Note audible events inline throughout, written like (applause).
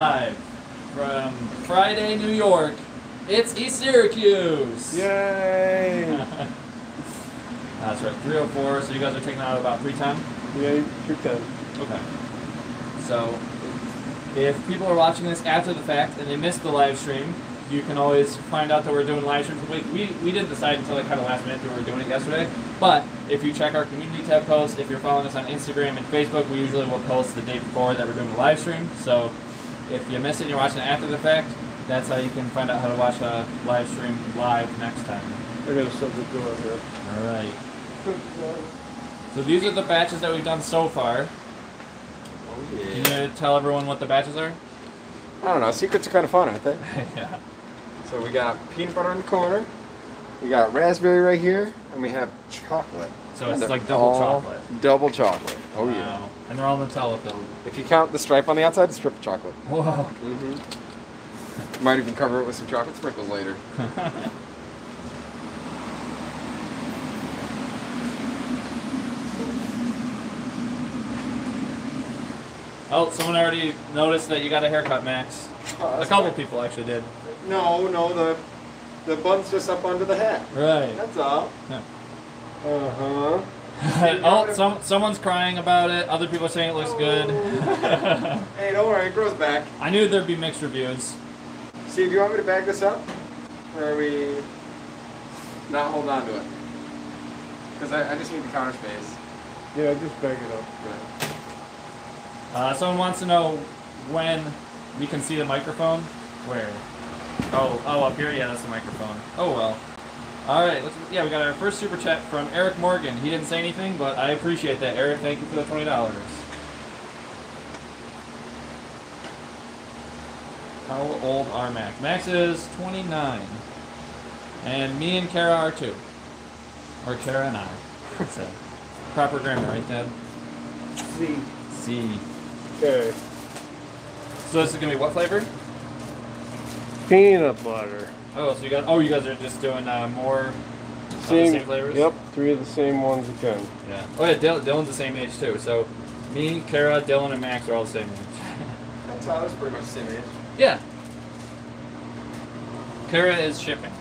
Live from Friday, New York. It's East Syracuse. Yay! (laughs) That's right, 304. So you guys are taking out about 310. Yay, two ten. Okay. So if people are watching this after the fact and they missed the live stream, you can always find out that we're doing live streams. We, we, we didn't decide until like kind of last minute that we were doing it yesterday. But if you check our community tab post, if you're following us on Instagram and Facebook, we usually will post the day before that we're doing the live stream. So if you miss it and you're watching it after the fact, that's how you can find out how to watch a live stream live next time. I got a subject door here. All right. So these are the batches that we've done so far. Oh, Can you tell everyone what the batches are? I don't know. Secrets are kind of fun, aren't they? (laughs) yeah. So we got peanut butter in the corner. We got raspberry right here, and we have chocolate. So it's like double chocolate. Double chocolate. Oh yeah. And they're all Nutella filled. If you count the stripe on the outside, it's triple chocolate. Whoa. Mm-hmm. Might even cover it with some chocolate sprinkles later. (laughs) oh, someone already noticed that you got a haircut, Max. Oh, A couple people actually did. No, no, the the bun's just up under the hat. Right. That's all. Yeah. Uh huh. (laughs) oh, some someone's crying about it. Other people are saying it looks good. (laughs) Hey, don't worry, it grows back. I knew there'd be mixed reviews. Steve, do you want me to bag this up? Or are we not hold on to it? Because I, I just need the counter space. Yeah, just bag it up. Uh, someone wants to know when we can see the microphone. Where? Oh, oh, up here. Yeah, that's the microphone. Oh well. All right. Let's, yeah, we got our first super chat from Eric Morgan. He didn't say anything, but I appreciate that, Eric. Thank you for the twenty dollars. How old are Max? Max is twenty nine, and me and Kara are two, or Kara and I. That's (laughs) a proper grammar, right, Dad? See. C. Okay. So this is gonna be what flavor? Peanut butter. Oh, so you got oh you guys are just doing uh, more of the Same, same flavors? Yep, three of the same ones again. Yeah. Oh yeah, Dylan, Dylan's the same age too. So me, Kara, Dylan, and Max are all the same age. That's how it's pretty much the same age. yeah. Kara is shipping.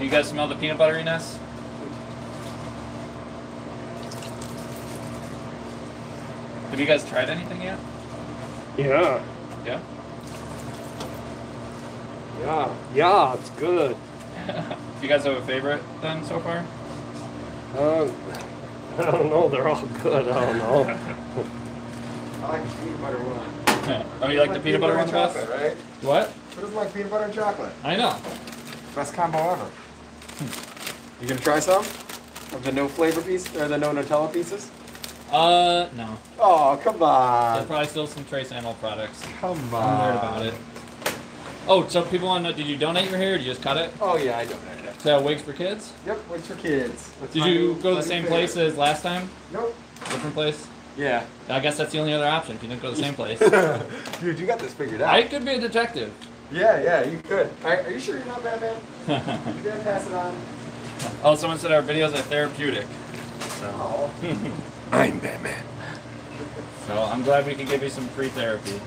You guys smell the peanut butteriness? Have you guys tried anything yet? Yeah. Yeah. Yeah. Yeah, it's good. Do (laughs) you guys have a favorite then so far? Um, (laughs) I don't know. They're all good. I don't know. (laughs) I like the peanut butter one. oh, you like the peanut butter one and best? chocolate, right? What? Who doesn't like peanut butter and chocolate? I know. Best combo ever. You gonna try some of the no flavor piece or the no Nutella pieces? Uh, no. Oh, come on. There's probably still some Trace Animal products. Come on. I'm worried about it. Oh, so people want to know, did you donate your hair or did you just cut it? Oh yeah, I donated it. To Wigs for Kids? Yep, wigs for kids. That's Did you new- go to the same place as last time? Nope. Different place? Yeah. I guess that's the only other option if you didn't go to the same (laughs) place. Dude, you got this figured out. I could be a detective. Yeah, yeah, you could. Are, are you sure you're not Batman? (laughs) You gotta pass it on. oh, someone said our videos are therapeutic. So, Oh. (laughs) I'm Batman. so I'm glad we can give you some free therapy.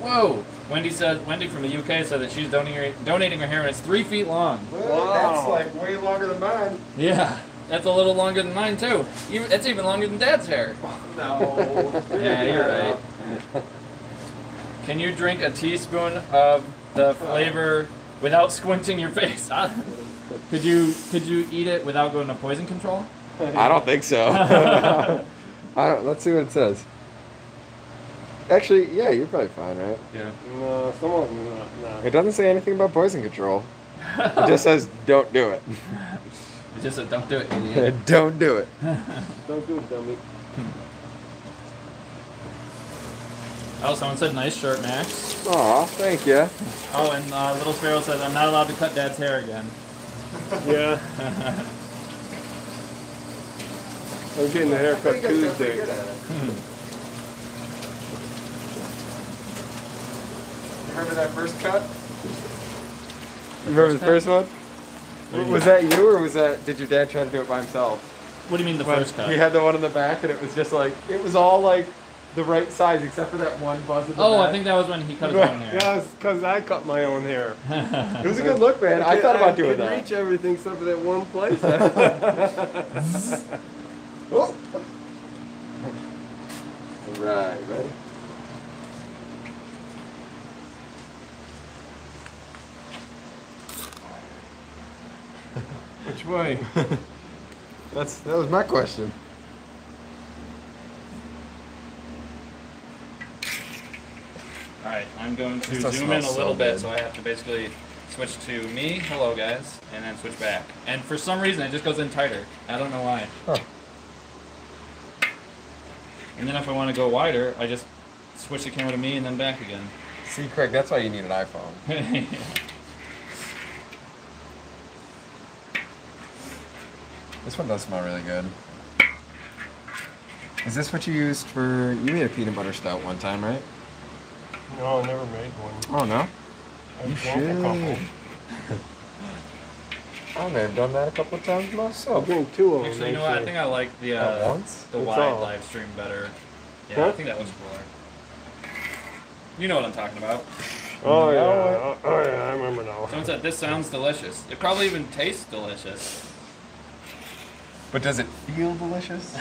Whoa! Wendy said Wendy from the UK said that she's donating donating her hair and it's three feet long. Well, that's like way longer than mine. Yeah, that's a little longer than mine too. Even, that's even longer than Dad's hair. (laughs) No. Yeah, you're right. Can you drink a teaspoon of the flavor without squinting your face? (laughs) Could you could you eat it without going to poison control? I don't think so. (laughs) I don't. Let's see what it says. Actually, yeah, you're probably fine, right? Yeah. no, someone. No, no. It doesn't say anything about poison control. It just says don't do it. (laughs) It's just a don't do it, idiot. (laughs) don't do it. Don't do it, dummy. Oh, someone said nice shirt, Max. Aw, thank you. Oh, and uh, Little Sparrow says I'm not allowed to cut Dad's hair again. Yeah. I'm getting a haircut Tuesday. Hmm. Remember that first cut? Remember the first one? Was that you or was that? Did your dad try to do it by himself? What do you mean the When first cut? We had the one in the back, and it was just like it was all like the right size except for that one buzz at the Oh, I think that was when he cut his own hair. Yes, because I cut my own hair. (laughs) It was a good look, man. I thought about doing I that. reach everything except for that one place. (laughs) (laughs) Oh. Right, ready? (laughs) Which way? (laughs) That's that was my question. All right, I'm going to This zoom in a smell so little bit, good. so I have to basically switch to me, hello guys, and then switch back. And for some reason, it just goes in tighter. I don't know why. Huh. And then if I want to go wider, I just switch the camera to me and then back again. See, Craig, that's why you need an iPhone. (laughs) This one does smell really good. Is this what you used for? You made a peanut butter stout one time, right? no, I never made one. Oh no. I You drank a couple. I may have done that a couple of times I myself. drank two of them. Actually, you know what? I think I like the At uh, once? the That's wide all. live stream better. Yeah, Huh? I think that one's cooler. You know what I'm talking about. Oh You yeah, oh, oh yeah, I remember now. Someone said this sounds delicious. It probably even tastes delicious. But does it feel delicious?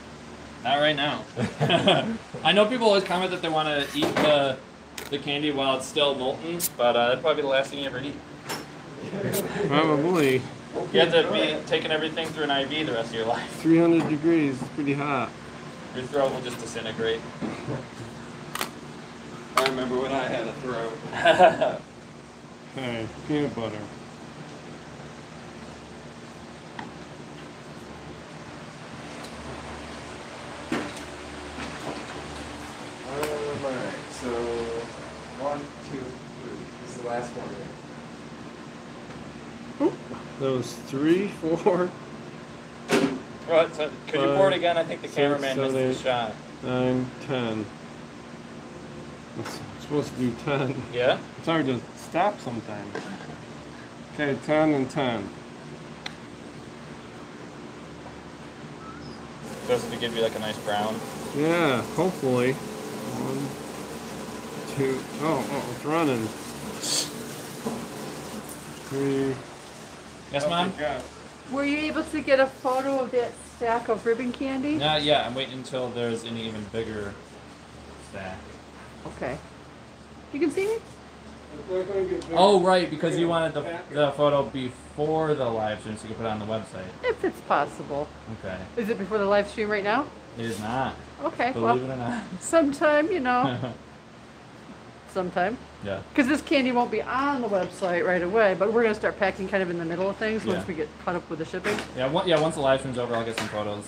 (laughs) Not right now. (laughs) I know people always comment that they want to eat the the candy while it's still molten, but uh, that'd probably be the last thing you ever eat. Probably You have to be taking everything through an IV the rest of your life. 300 degrees. It's pretty hot. Your throat will just disintegrate. I remember when I had a throat. (laughs) Okay, peanut butter. Alright, so one, two, three. This is the last one. Those three, (laughs) four, Right, So, could you pour it again? I think the Six, cameraman missed seven, the shot. nine, ten. It's supposed to do ten. Yeah? It's hard to stop sometimes. Okay, ten and ten. Supposed to give you like a nice brown. Yeah, hopefully. One, two. Oh, oh, it's running. Three. Yes, ma'am? Were you able to get a photo of that stack of ribbon candy? Not yet. I'm waiting until there's an even bigger stack. Okay. You can see me? Oh, right, because you wanted the, the photo before the live stream so you could put it on the website. If it's possible. Okay. Is it before the live stream right now? It is not. Okay, Believe well, it or not. sometime, you know, (laughs) sometime. Yeah. Because this candy won't be on the website right away, but we're going to start packing kind of in the middle of things once Yeah. we get caught up with the shipping. Yeah, one, yeah, once the live stream's over, I'll get some photos.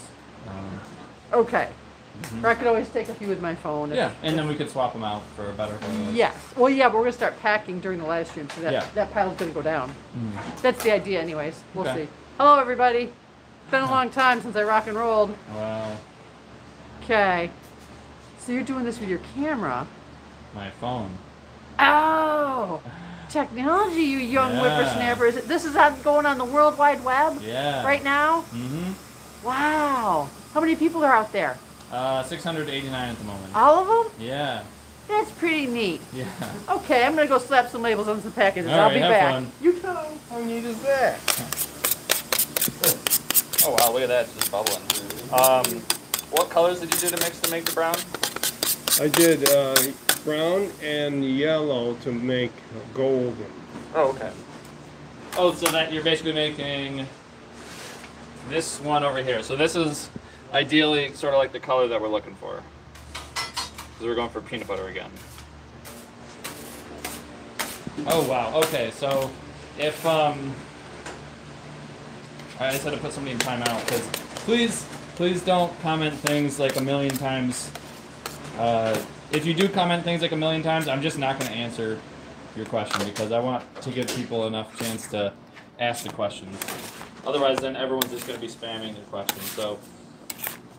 Um, Okay. Or I could always take a few with my phone. if- yeah, and then we could swap them out for a better photos. Yes. Well, yeah, but we're going to start packing during the live stream, so that, Yeah. that pile's going to go down. Mm. That's the idea, anyways. We'll Okay. see. Hello, everybody. It's been a long time since I rock and rolled. Well, Okay. So you're doing this with your camera. my phone. Oh, technology, you young Yeah. whippersnapper. Is it, this is on, going on the World Wide Web Yeah. right now? Mm-hmm. Wow. How many people are out there? Uh, 689 at the moment. All of them? Yeah. That's pretty neat. Yeah. Okay, I'm gonna go slap some labels on some packages. All I'll right, be have back. fun. You too. How neat is that? Oh wow, look at that, it's just bubbling. Um, what colors did you do to mix to make the brown? I did uh, brown and yellow to make golden. Oh, okay. Oh, so that you're basically making this one over here. So this is ideally sort of like the color that we're looking for. Because we're going for peanut butter again. Oh wow. Okay, so if um, I just had to put somebody in timeout because please, please don't comment things like a million times. Uh, if you do comment things like a million times, I'm just not going to answer your question because I want to give people enough chance to ask the questions. Otherwise, then everyone's just going to be spamming their questions. So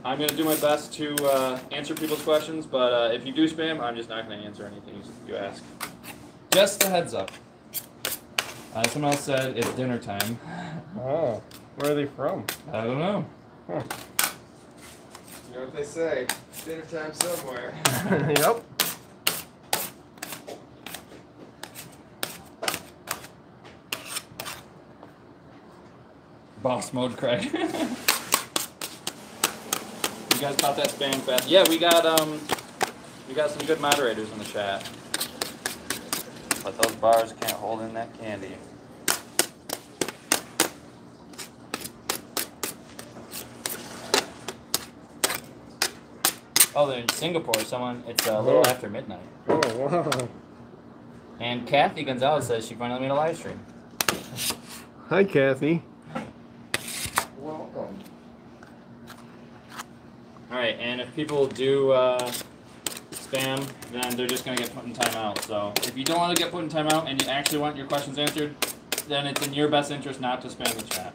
I'm going to do my best to uh, answer people's questions, but uh, if you do spam, I'm just not going to answer anything you ask. Just a heads up. Uh, someone else said it's dinner time. Oh, where are they from? I don't know. You know what they say? Dinner time somewhere. (laughs) yep. Boss mode, Craig. (laughs) you guys caught that spam fast? Yeah, we got um, we got some good moderators in the chat. But those bars can't hold in that candy. Oh, they're in Singapore. Someone, it's a little Oh. after midnight. Oh wow. And Kathy Gonzalez says she finally made a live stream. Hi, Kathy. Welcome. All right, and if people do uh, spam, then they're just gonna get put in timeout. So if you don't want to get put in timeout and you actually want your questions answered, then it's in your best interest not to spam the chat.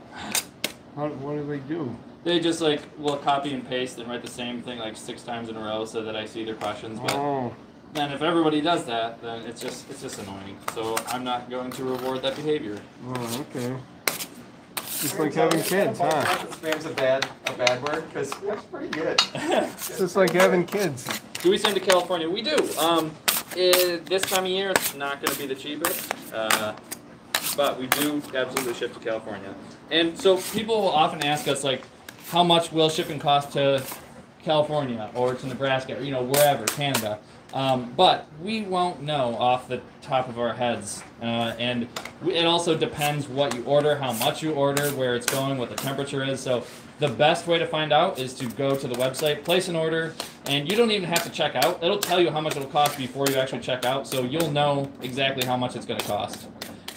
How, what do they do? They just like will copy and paste and write the same thing like six times in a row so that I see their questions. But Oh, then if everybody does that, then it's just it's just annoying. So I'm not going to reward that behavior. oh, okay. Just like having kids, huh? Not Spam's a bad a bad word because that's pretty good. It's (laughs) just like having kids. Do we send to California? We do. Um, eh, this time of year, it's not going to be the cheapest, uh, but we do absolutely ship to California. And so people will often ask us, like, how much will shipping cost to California or to Nebraska or, you know, wherever, Canada? Um, but we won't know off the top of our heads. Uh, and we, it also depends what you order, how much you order, where it's going, what the temperature is. So the best way to find out is to go to the website, place an order, and you don't even have to check out. It'll tell you how much it'll cost before you actually check out, so you'll know exactly how much it's going to cost.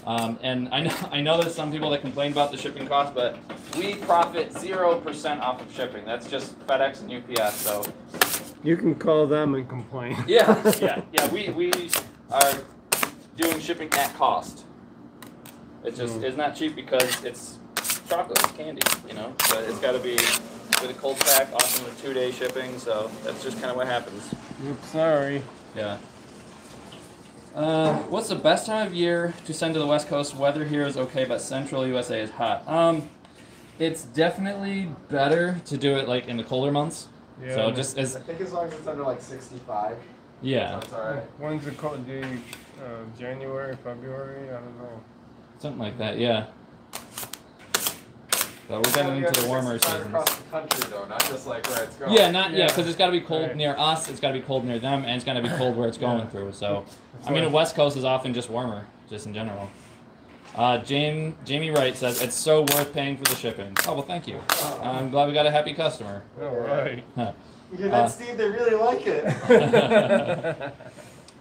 Um, and I know (laughs) I know there's some people that complain about the shipping cost, but we profit zero percent off of shipping. That's just FedEx and UPS. So You can call them and complain. yeah, yeah, (laughs) yeah. We we are doing shipping at cost. It just Mm. it's not cheap because it's chocolate, it's candy, you know. But it's got to be with a cold pack, often with two day shipping. So that's just kind of what happens. Oops, sorry. Yeah. Uh, what's the best time of year to send to the West Coast? Weather here is okay, but Central USA is hot. Um, it's definitely better to do it like in the colder months. Yeah. So just as I think as long as it's under like 65, yeah, that's alright. When's it called? The, uh, January, February? I don't know. something like that. Yeah. But we're getting into the warmer seasons. across the country though, not just like where it's going. Yeah, not yeah, Yeah. because it's got to be cold Right. near us. It's got to be cold near them, and it's got to be cold where it's going Yeah. through. So, That's I mean, the West Coast is often just warmer, just in general. Uh, Jane, Jamie Wright says it's so worth paying for the shipping. Oh well, thank you. I'm glad we got a happy customer. All right. (laughs) Yeah, Uh, Steve. They really like it. (laughs)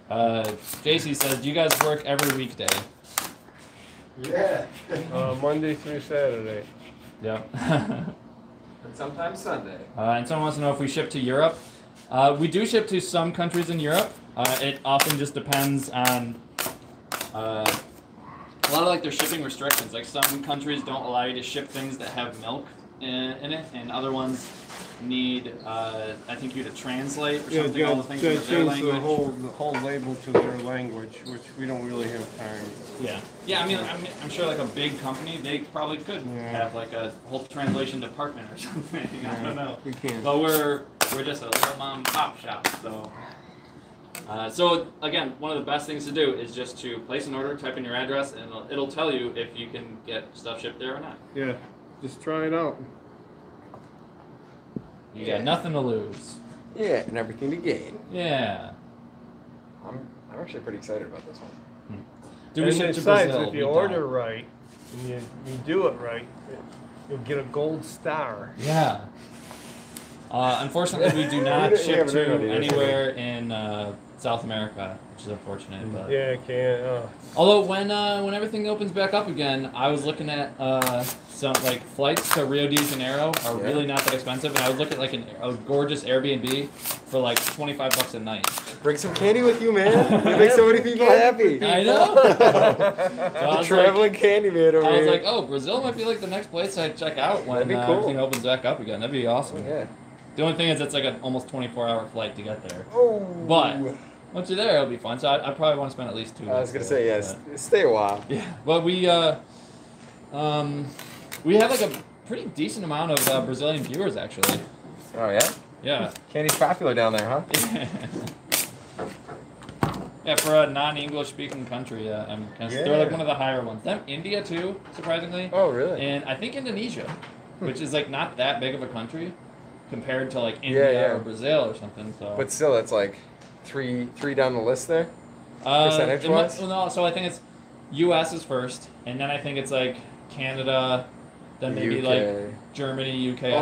uh, JC says, "Do you guys work every weekday?" yeah. uh, Monday through Saturday. Yep. (laughs) and sometimes Sunday. Uh, and someone wants to know if we ship to Europe. Uh, we do ship to some countries in Europe. Uh, it often just depends on uh, a lot of like their shipping restrictions. Like some countries don't allow you to ship things that have milk in, in it, and other ones need uh, I think you to translate or Yeah, something all the yeah, things they in their change language. the whole the whole label to their language, which we don't really have time. Yeah, yeah. I mean, I'm, I'm sure like a big company, they probably could Yeah. have like a whole translation department or (laughs) something. I don't know. We can't. But we're we're just a little mom and pop shop, so. Uh, so again, one of the best things to do is just to place an order, type in your address, and it'll, it'll tell you if you can get stuff shipped there or not. Yeah, just try it out. You got nothing to lose. Yeah, and everything to gain. Yeah. I'm, I'm actually pretty excited about this one. Do we and ship to besides, Brazil? if you don't. order right and you, you do it right, you'll get a gold star. Yeah. Uh, unfortunately, we do (laughs) not ship to of it either. anywhere in uh, South America, which is unfortunate. But Yeah, I can't. Uh, Although when uh, when everything opens back up again, I was looking at uh, some like flights to Rio de Janeiro are Yeah. really not that expensive, and I would look at like an, a gorgeous Airbnb for like twenty five bucks a night. Bring some candy with you, man. (laughs) You make so many people happy. I know. (laughs) so I was like, Traveling candy man over I was here. like, oh, Brazil might be like the next place I check out when That'd be uh, everything opens back up again. That'd be awesome. yeah. The only thing is, it's like an almost twenty four hour flight to get there. Oh. But once you're there, it'll be fun. So I, I probably want to spend at least two. I was gonna say but- yes. Stay a while. Yeah, but we uh, um, we have like a pretty decent amount of uh, Brazilian viewers actually. Oh yeah. Yeah. Candy's popular down there, huh? (laughs) yeah, for a non-English speaking country, yeah, I'm kind of, they're like one of the higher ones. Them India too, surprisingly, Oh, really? and I think Indonesia, which is like not that big of a country compared to like India yeah. or Brazil or something. So, But still, that's like three three down the list there. uh, percentage wise? well, no, so I think it's U.S. is first, and then I think it's like Canada, then maybe like Germany, UK, Oh, really?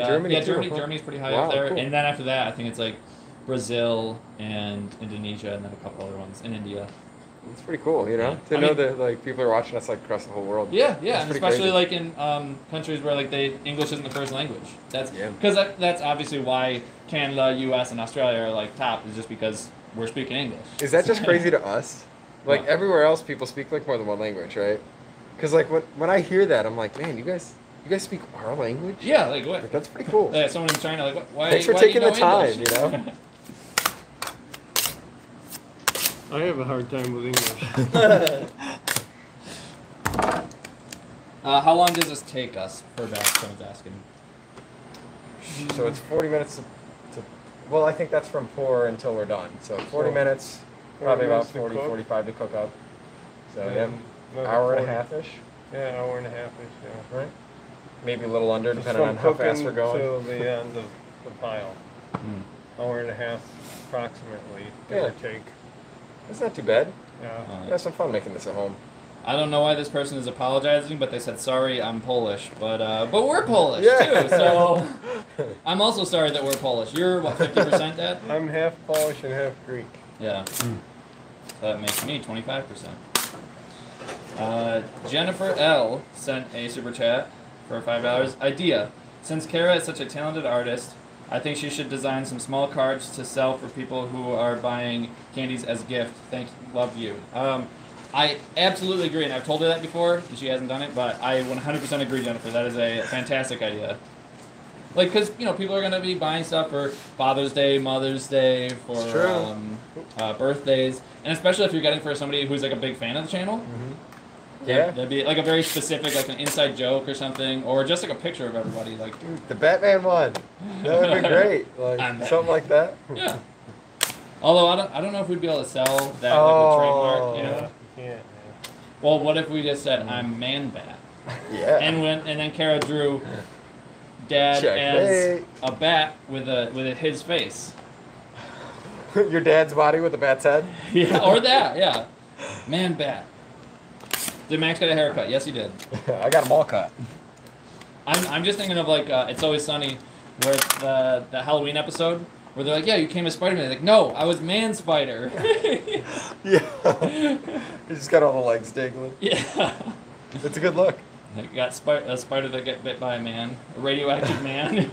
Australia. Germany yeah, Germany. Germany's pretty high Wow, up there, cool. and then after that, I think it's like Brazil and Indonesia, and then a couple other ones in India. It's pretty cool, you know, Yeah. to I know mean- that like people are watching us like across the whole world. Yeah, yeah, and especially crazy. like in um, countries where like they English isn't the first language. That's Yeah. because that, that's obviously why Canada, U.S., and Australia are like top is just because we're speaking English. Is that just crazy to us? (laughs) Like everywhere else, people speak like more than one language, right? Because like when when I hear that, I'm like, man, you guys you guys speak our language? Yeah, like what? Like, that's pretty cool. Yeah, someone in China like what? Why? Thanks for why taking you the time, English? you know? (laughs) I have a hard time with English. (laughs) (laughs) uh, how long does this take us per batch? Someone's asking. So it's 40 minutes to, to well, I think that's from pour until we're done. So 40 So, minutes, 40 probably about minutes to 40, cook. 45 to cook up. So yeah, And another hour and a half ish, Yeah, hour and a half ish, yeah. right? Maybe a little under, Just depending on how fast we're going. Till the end of the pile. (laughs) Hmm. Hour and a half approximately, give or Yeah. take. It's not too bad. Yeah. Uh, I had some fun making this at home. I don't know why this person is apologizing, but they said sorry. I'm Polish, but uh, but we're Polish Yeah. too. So (laughs) I'm also sorry that we're Polish. You're what fifty percent, Dad? (laughs) I'm half Polish and half Greek. Yeah. So that makes me 25%. Uh, Jennifer L. sent a super chat for $5. Idea. Since Kara is such a talented artist, I think she should design some small cards to sell for people who are buying candies as a gift. Thank love you. Um, I absolutely agree, and I've told her that before, and she hasn't done it, but I 100% agree, Jennifer. That is a fantastic idea. Like, because, you know, people are going to be buying stuff for Father's Day, Mother's Day, for um, uh, birthdays, and especially if you're getting for somebody who's like a big fan of the channel. Yeah. That'd be like a very specific, like an inside joke or something, or just like a picture of everybody. Like, Dude, the Batman one. That would be great. (laughs) Like I'm something like that. yeah. Although I don't, I don't know if we'd be able to sell that Oh. like with trademark. You oh. Yeah, know. you can't. Well, what if we just said mm. I'm Man Bat, Yeah. and when and then Kara drew Dad Checkmate. as a bat with a with a, his face. (laughs) Your dad's body with a bat's head. (laughs) Yeah, or that. Yeah, Man Bat. Did Max get a haircut? Yes, he did. (laughs) I got them all cut. I'm, I'm just thinking of like uh, It's Always Sunny, where the the Halloween episode where they're like, yeah, you came as Spider Man. Like, no, I was Man Spider. (laughs) (laughs) Yeah. he just got all the legs dangling. yeah. It's a good look. Like, got spi- a spider that get bit by a man, a radioactive man.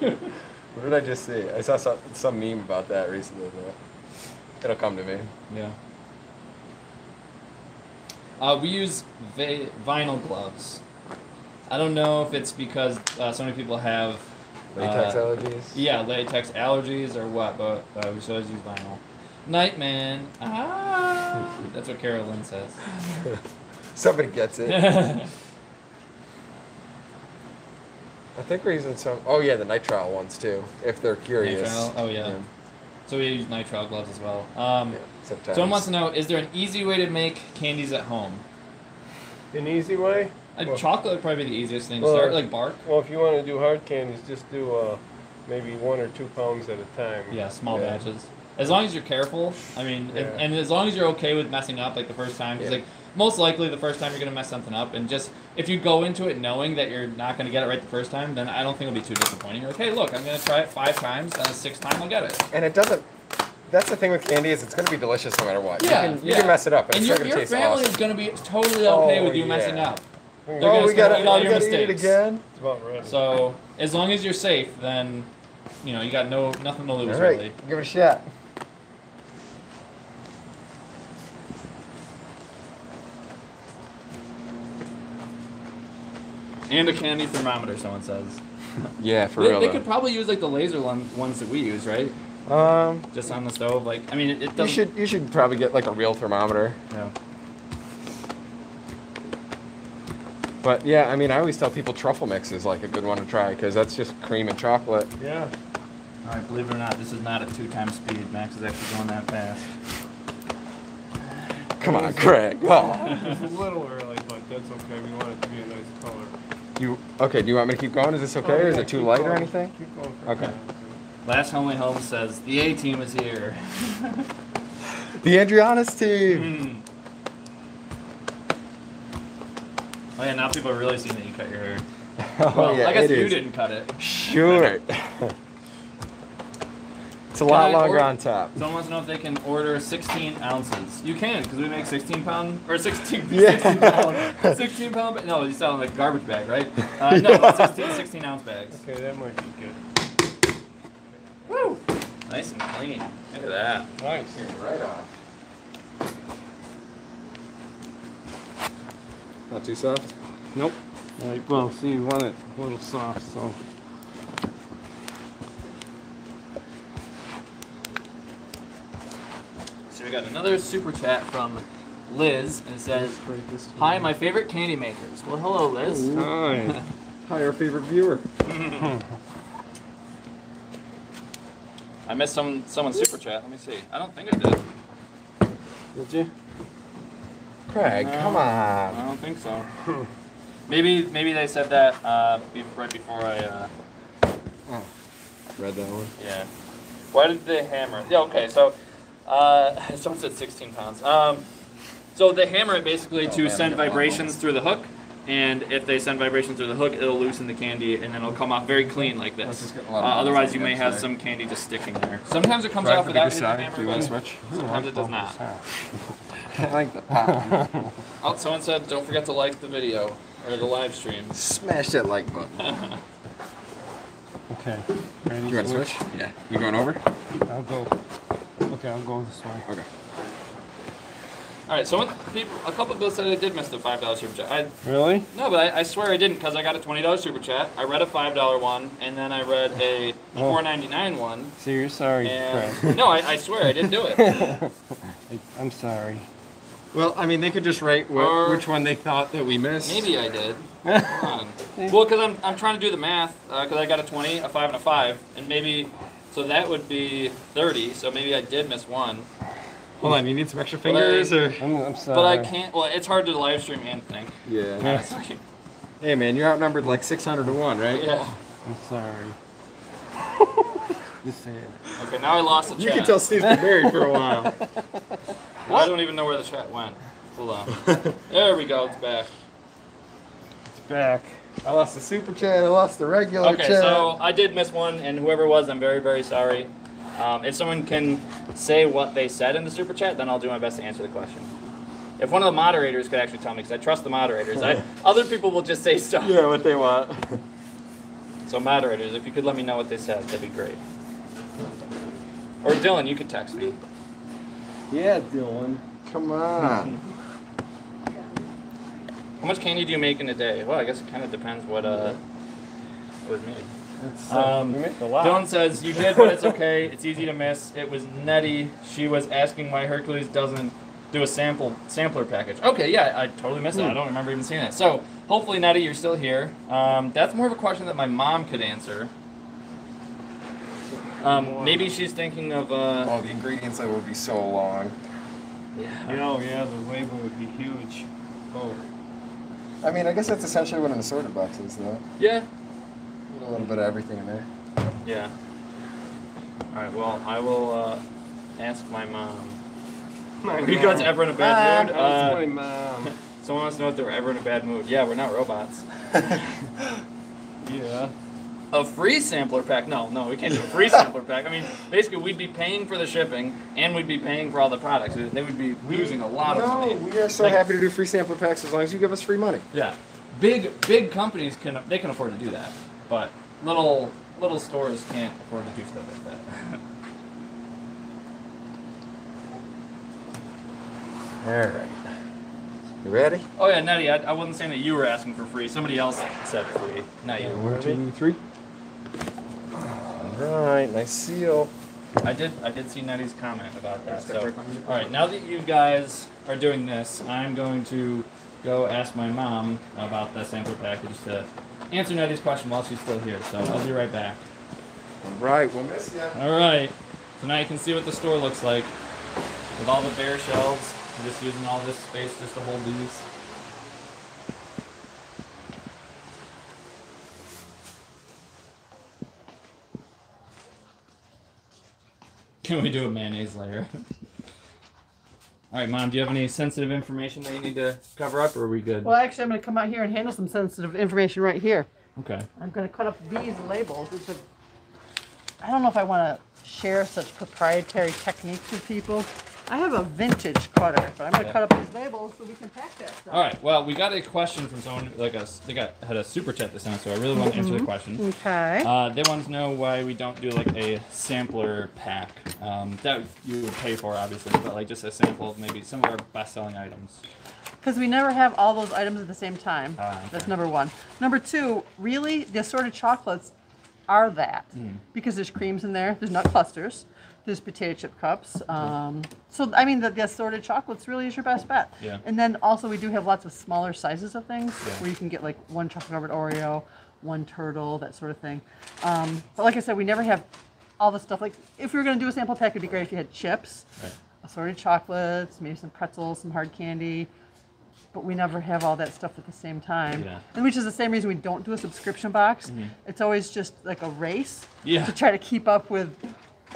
What did I just see? I saw some, some meme about that recently. But it'll come to me. yeah. Uh, we use va- vinyl gloves. I don't know if it's because uh, so many people have Latex uh, allergies. Yeah, latex allergies or what, but uh, we should always use vinyl. Nightman. Ah, that's what Carolyn says. (laughs) Somebody gets it. (laughs) I think we're using some. Oh yeah, the nitrile ones too. If they're curious. Nitrile? Oh, yeah. So we use nitrile gloves as well. Um, Yeah, sometimes. someone wants to know: Is there an easy way to make candies at home? An easy way? Uh, Well- chocolate would probably be the easiest thing to Well, start, like bark. Well, if you want to do hard candies, just do uh, maybe one or two pounds at a time. Yeah, small Yeah. batches. As long as you're careful. I mean, if- and as long as you're okay with messing up like the first time, because Yeah. like most likely the first time you're gonna mess something up, and just if you go into it knowing that you're not gonna get it right the first time, then I don't think it'll be too disappointing. You're like, hey, look, I'm gonna try it five times, then the sixth time I'll get it. And it doesn't. That's the thing with candy is it's gonna be delicious no matter what. Yeah, You can, you yeah. can mess it up, but and it's your, not gonna your taste family awesome. is gonna be totally okay Oh, with you messing up. They're oh, we gotta, eat all we your gotta eat it mistakes. again. about ready. So as long as you're safe, then you know you got no nothing to lose All right, really. give it a shot. And a candy thermometer, someone says. (laughs) Yeah, for They, real. they though. could probably use like the laser one, ones that we use, right? Um, Just on the stove. Like, I mean, it, it you doesn't. should you should probably get like a real thermometer. Yeah. But yeah, I mean, I always tell people truffle mix is like a good one to try because that's just cream and chocolate. yeah. All right, believe it or not, this is not at two times speed. Max is actually going that fast. Come on, Craig. Oh. (laughs) It's a little early, but that's okay. We want it to be a nice color. You okay? Do you want me to keep going? Is this okay, Oh, or is it too light or anything? Keep going. for Okay. Last Homely Home says the A team is here. The Andrianis team. Hmm. Oh yeah, now people are really seeing that you cut your hair. (laughs) Oh Well, yeah, I guess you is. didn't cut it. Sure. (laughs) it's a Can lot I longer order- on top. Someone wants to know if they can order 16 ounces. You can, because we make 16 pound or 16, (laughs) Yeah. 16 pound, 16 pound. ba- No, you sell sound like a garbage bag, right? Uh, no, (laughs) Yeah. 16, 16 ounce bags. Okay, that might be good. Woo! Nice and clean. Look at that. Nice. Right on. Not too soft. Nope. Like, well, see, you want it a little soft, so. Got another super chat from Liz, and it says, "Hi, my favorite candy makers." Well, hello, Liz. Hi. (laughs) Hi, our favorite viewer. (laughs) I missed some someone's super chat. Let me see. I don't think I did. Did you? Craig, No. come on. I don't think so. maybe maybe they said that uh, right before I. Uh, Read that one. yeah. Why did they hammer? Yeah. Okay. So, uh, (laughs) someone said 16 pounds. Um, so they hammer it basically to man, send I got vibrations through the hook. And if they send vibrations through the hook, it'll loosen the candy, and then it'll come off very clean like this. just get a Uh, otherwise, you may have some candy just sticking there. Sometimes it comes Right, off the without hitting the side. Do hammer, you want to but switch? sometimes it does not. (laughs) I like the pop. Oh, someone said, don't forget to like the video or the live stream. Smash that like button. (laughs) Okay. Ready? You want to switch? Yeah. You going over? I'll go. Okay, I'll go this way. Okay. All right, someone, people, a couple of people said I did miss the five dollar super chat. I Really? no, but I, I swear I didn't because I got a twenty dollar super chat. I read a five dollar one, and then I read a Oh. four ninety nine one. So you're sorry, And (laughs) no, I, I swear I didn't do it. (laughs) I- I'm sorry. Well, I mean, they could just write wh- Or- which one they thought that we missed. Maybe I did. (laughs) Hold on. Well, because I'm, I'm trying to do the math uh, because I got a twenty, a five, and a five, and maybe so that would be thirty. So maybe I did miss one, Hold on, you need some extra But I- fingers, or? I'm, I'm sorry. but I can't. Well, it's hard to live stream and think. Yeah. honestly. (laughs) Hey, man, you're outnumbered like 600 to one, right? Yeah. I'm sorry. (laughs) Just say it. Okay, now I lost the chat. You can tell Steve's been married for a (laughs) while. I don't even know where the chat went. Hold on. there we go. It's back. It's back. I lost the super chat. I lost the regular Okay, chat. so I did miss one, and whoever it was, I'm very, very sorry. Um, if someone can say what they said in the super chat, then I'll do my best to answer the question. If one of the moderators could actually tell me, because I trust the moderators, I, (laughs) other people will just say stuff. yeah, what they want. (laughs) So moderators, if you could let me know what they said, that'd be great. Or Dylan, you could text me. Yeah, Dylan. Come on. (laughs) How much candy do you make in a day? Well, I guess it kind of depends what uh was made. That's, Um, a lot. Dylan says, You did, but it's okay. It's easy to miss. It was Nettie. She was asking why Hercules doesn't do a sample sampler package. Okay, yeah, I totally missed that. I don't remember even seeing that. So, hopefully, Nettie, you're still here. Um, that's more of a question that my mom could answer. Um, maybe she's thinking of. Uh, Oh, the ingredients that would be so long. yeah. Yeah, oh, yeah, the label would be huge. Oh. I mean, I guess that's essentially what an assorted box is, though. Yeah. A little bit of everything in there. Yeah. All right. Well, I will uh, ask my mom. My Are you guys ever in a bad mood? Ah, That's Uh, my mom. (laughs) Someone wants to know if they're ever in a bad mood. Yeah, we're not robots. (laughs) Yeah. A free sampler pack? No, no, we can't do a free sampler pack. I mean, basically, we'd be paying for the shipping and we'd be paying for all the products. They would be losing a lot of no, money. we are so Like- happy to do free sampler packs as long as you give us free money. Yeah, big big companies can they can afford to do that, but little little stores can't afford to do stuff like that. (laughs) All right. You ready? oh yeah, Nettie, I, I wasn't saying that you were asking for free. Somebody else said free, not you. One, two, three. All right, nice seal. I did I did see Nettie's comment about that. So, all right, now that you guys are doing this, I'm going to go ask my mom about the sampler package to answer Nettie's question while she's still here. So I'll be right back. Right, we'll miss you. All right. So now you can see what the store looks like with all the bare shelves. I'm just using all this space just to hold these. Can we do a mayonnaise layer? (laughs) All right, mom. Do you have any sensitive information that you need to cover up, or are we good? Well, actually, I'm going to come out here and handle some sensitive information right here. Okay. I'm going to cut up these labels. Which are, I don't know if I want to share such proprietary techniques with people. I have a vintage cutter, but I'm going to Yeah. cut up these labels so we can pack that stuff. All right. Well, we got a question from someone like us. They got had a super chat this time, so I really want to answer the question. Okay. Uh, they want to know why we don't do like a sampler pack um, that you would pay for, obviously, but like just a sample of maybe some of our best-selling items. Because we never have all those items at the same time. Ah, okay. That's number one. Number two, really, the assorted chocolates are that. Hmm. Because there's creams in there, there's nut clusters, there's potato chip cups. Um, so, I mean, the, the assorted chocolates really is your best bet. Yeah. And then also, we do have lots of smaller sizes of things Yeah. where you can get like one chocolate covered Oreo, one turtle, that sort of thing. Um, but like I said, we never have all the stuff. Like, if we were going to do a sample pack, it'd be great if you had chips Right. assorted chocolates, maybe some pretzels, some hard candy. But we never have all that stuff at the same time. Yeah. And which is the same reason we don't do a subscription box. It's always just like a race Yeah. to try to keep up with.